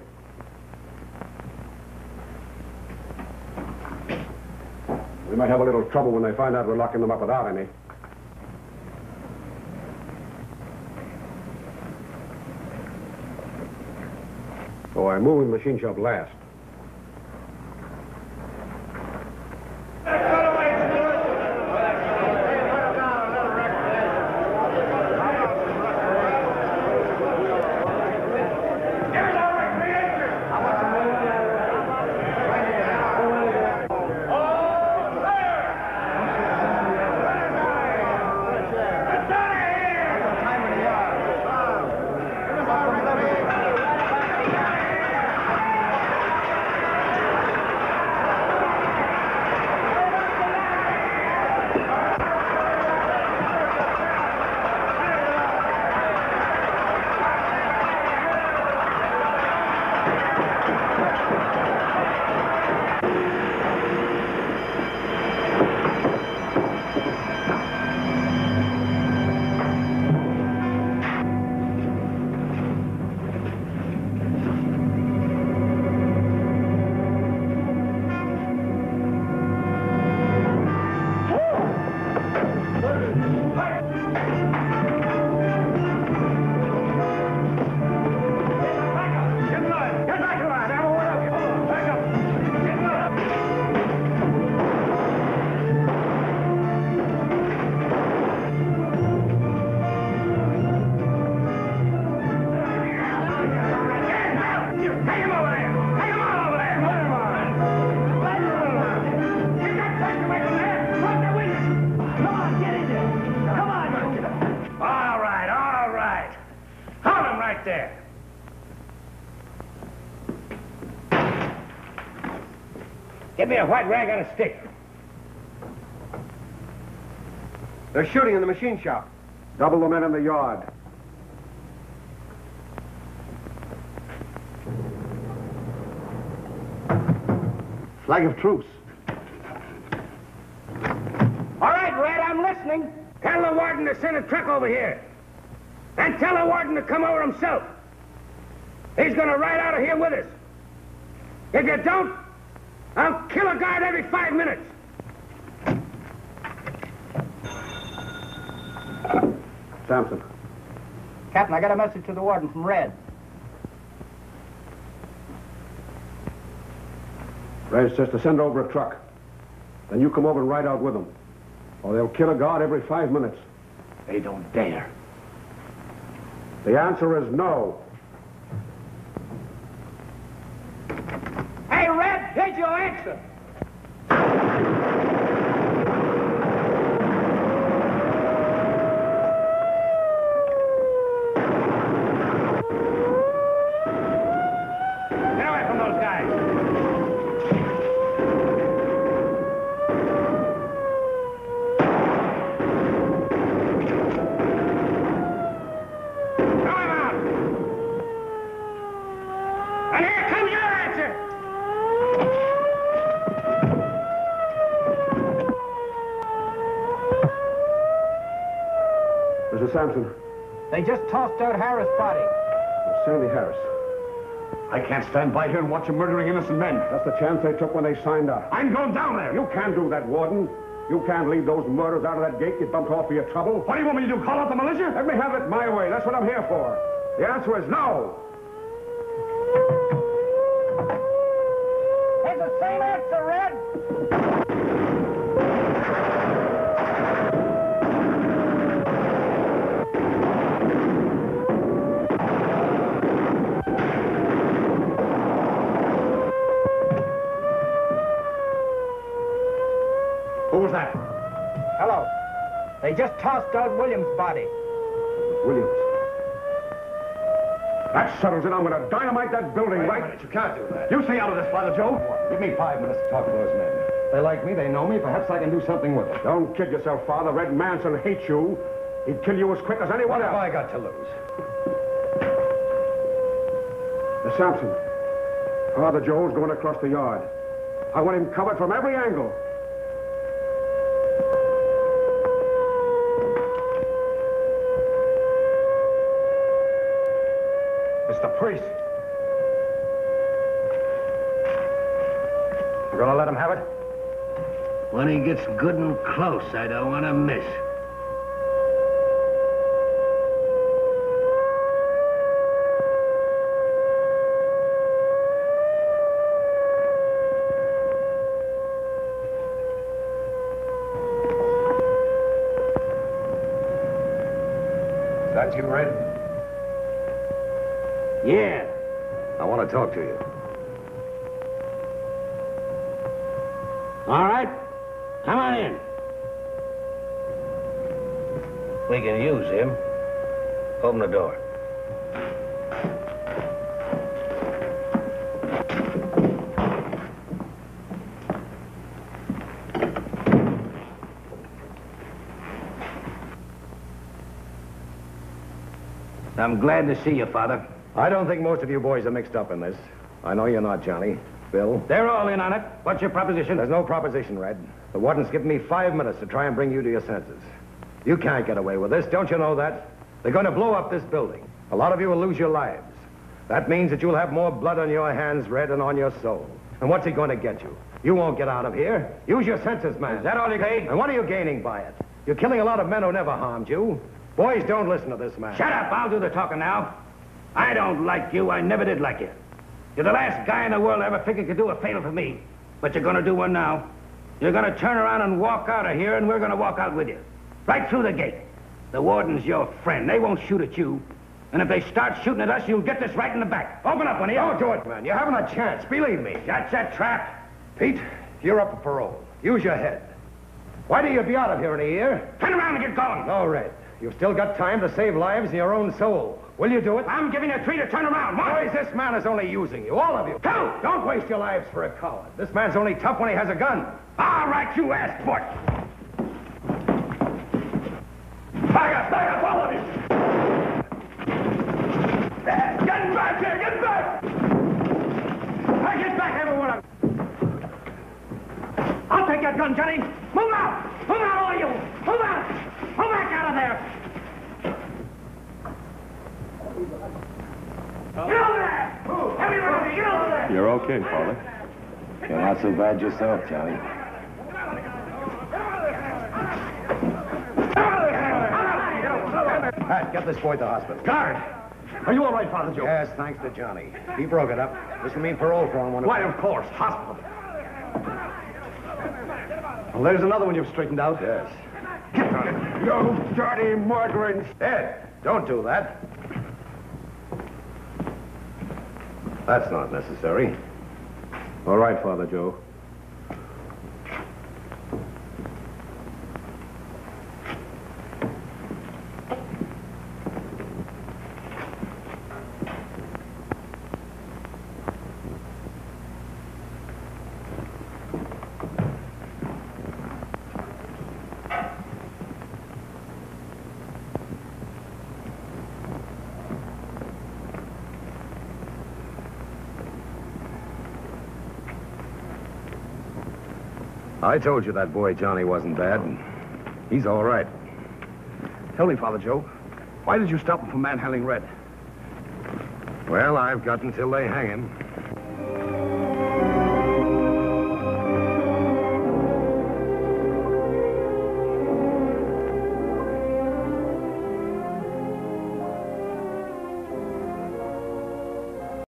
We might have a little trouble when they find out we're locking them up without any. Oh, I'm moving the machine shop last. Give me a white rag on a stick. They're shooting in the machine shop. Double the men in the yard. Flag of truce. All right, Red, I'm listening. Tell the warden to send a truck over here. And tell the warden to come over himself. He's going to ride out of here with us. If you don't, a guard every five minutes. Samson. Captain, I got a message to the warden from Red. Red says to send over a truck. Then you come over and ride out with them. Or they'll kill a guard every five minutes. They don't dare. The answer is no. Hey, Red, here's your answer. Get away from those guys. Throw him out. And here comes your answer. Mr. Samson. They just tossed out Harris' body. Sandy Harris. I can't stand by here and watch you murdering innocent men. That's the chance they took when they signed up. I'm going down there. You can't do that, Warden. You can't leave those murders out of that gate you bumped off for your trouble. What do you want me to do? Call out the militia? Let me have it my way. That's what I'm here for. The answer is no. It's the same answer, Red. Who was that? Hello. They just out Williams' body. Williams. That settles it. I'm going to dynamite that building, Wait a right? minute, you can't do that. You stay out of this, Father Joe. Give me five minutes to talk to those men. They like me, they know me, perhaps I can do something with it. Don't kid yourself, Father. Red Manson hates you. He'd kill you as quick as anyone What have. I got to lose? Miss Samson, Father Joe's going across the yard. I want him covered from every angle. Priest. You gonna let him have it? When he gets good and close, I don't want to miss. Is that you, Red? Yeah. I want to talk to you. All right. Come on in. We can use him. Open the door. I'm glad to see you, Father. I don't think most of you boys are mixed up in this. I know you're not, Johnny. Bill? They're all in on it. What's your proposition? There's no proposition, Red. The warden's given me five minutes to try and bring you to your senses. You can't get away with this, don't you know that? They're going to blow up this building. A lot of you will lose your lives. That means that you'll have more blood on your hands, Red, and on your soul. And what's he going to get you? You won't get out of here. Use your senses, man. Is that all you gain? And what are you gaining by it? You're killing a lot of men who never harmed you. Boys, don't listen to this man. Shut up. I'll do the talking now. I don't like you. I never did like you. You're the last guy in the world I ever figured could do a favor for me. But you're going to do one now. You're going to turn around and walk out of here, and we're going to walk out with you. Right through the gate. The warden's your friend. They won't shoot at you. And if they start shooting at us, you'll get this right in the back. Open up, one of you. Don't do it, man. You haven't a chance. Believe me. That's a trap. Pete, you're up for parole. Use your head. Why do you be out of here in a year? Turn around and get going. All right. You've still got time to save lives and your own soul. Will you do it? I'm giving you three to turn around. One. Boys, this man is only using you, all of you. Two. Don't waste your lives for a coward. This man's only tough when he has a gun. All right, you asked for it. Back up, back up, all of you. There, Get back here, get back. Hey, get back, every one of you. I'll take that gun, Johnny. Move out. Move out, all of you. Move out. Move back out of there. Get over there. Every one of you, get over there. You're okay, Father. You're not so bad yourself, Johnny. Pat, get this boy to the hospital. Guard! Are you all right, Father Joe? Yes, thanks to Johnny. He broke it up. This will mean parole for him when... Why, of course. Hospital. Well, there's another one you've straightened out. Yes. Get on it. You dirty murderers! Ed, don't do that. That's not necessary. All right, Father Joe. I told you that boy Johnny wasn't bad. He's all right. Tell me, Father Joe, why did you stop him from manhandling Red? Well, I've got until they hang him.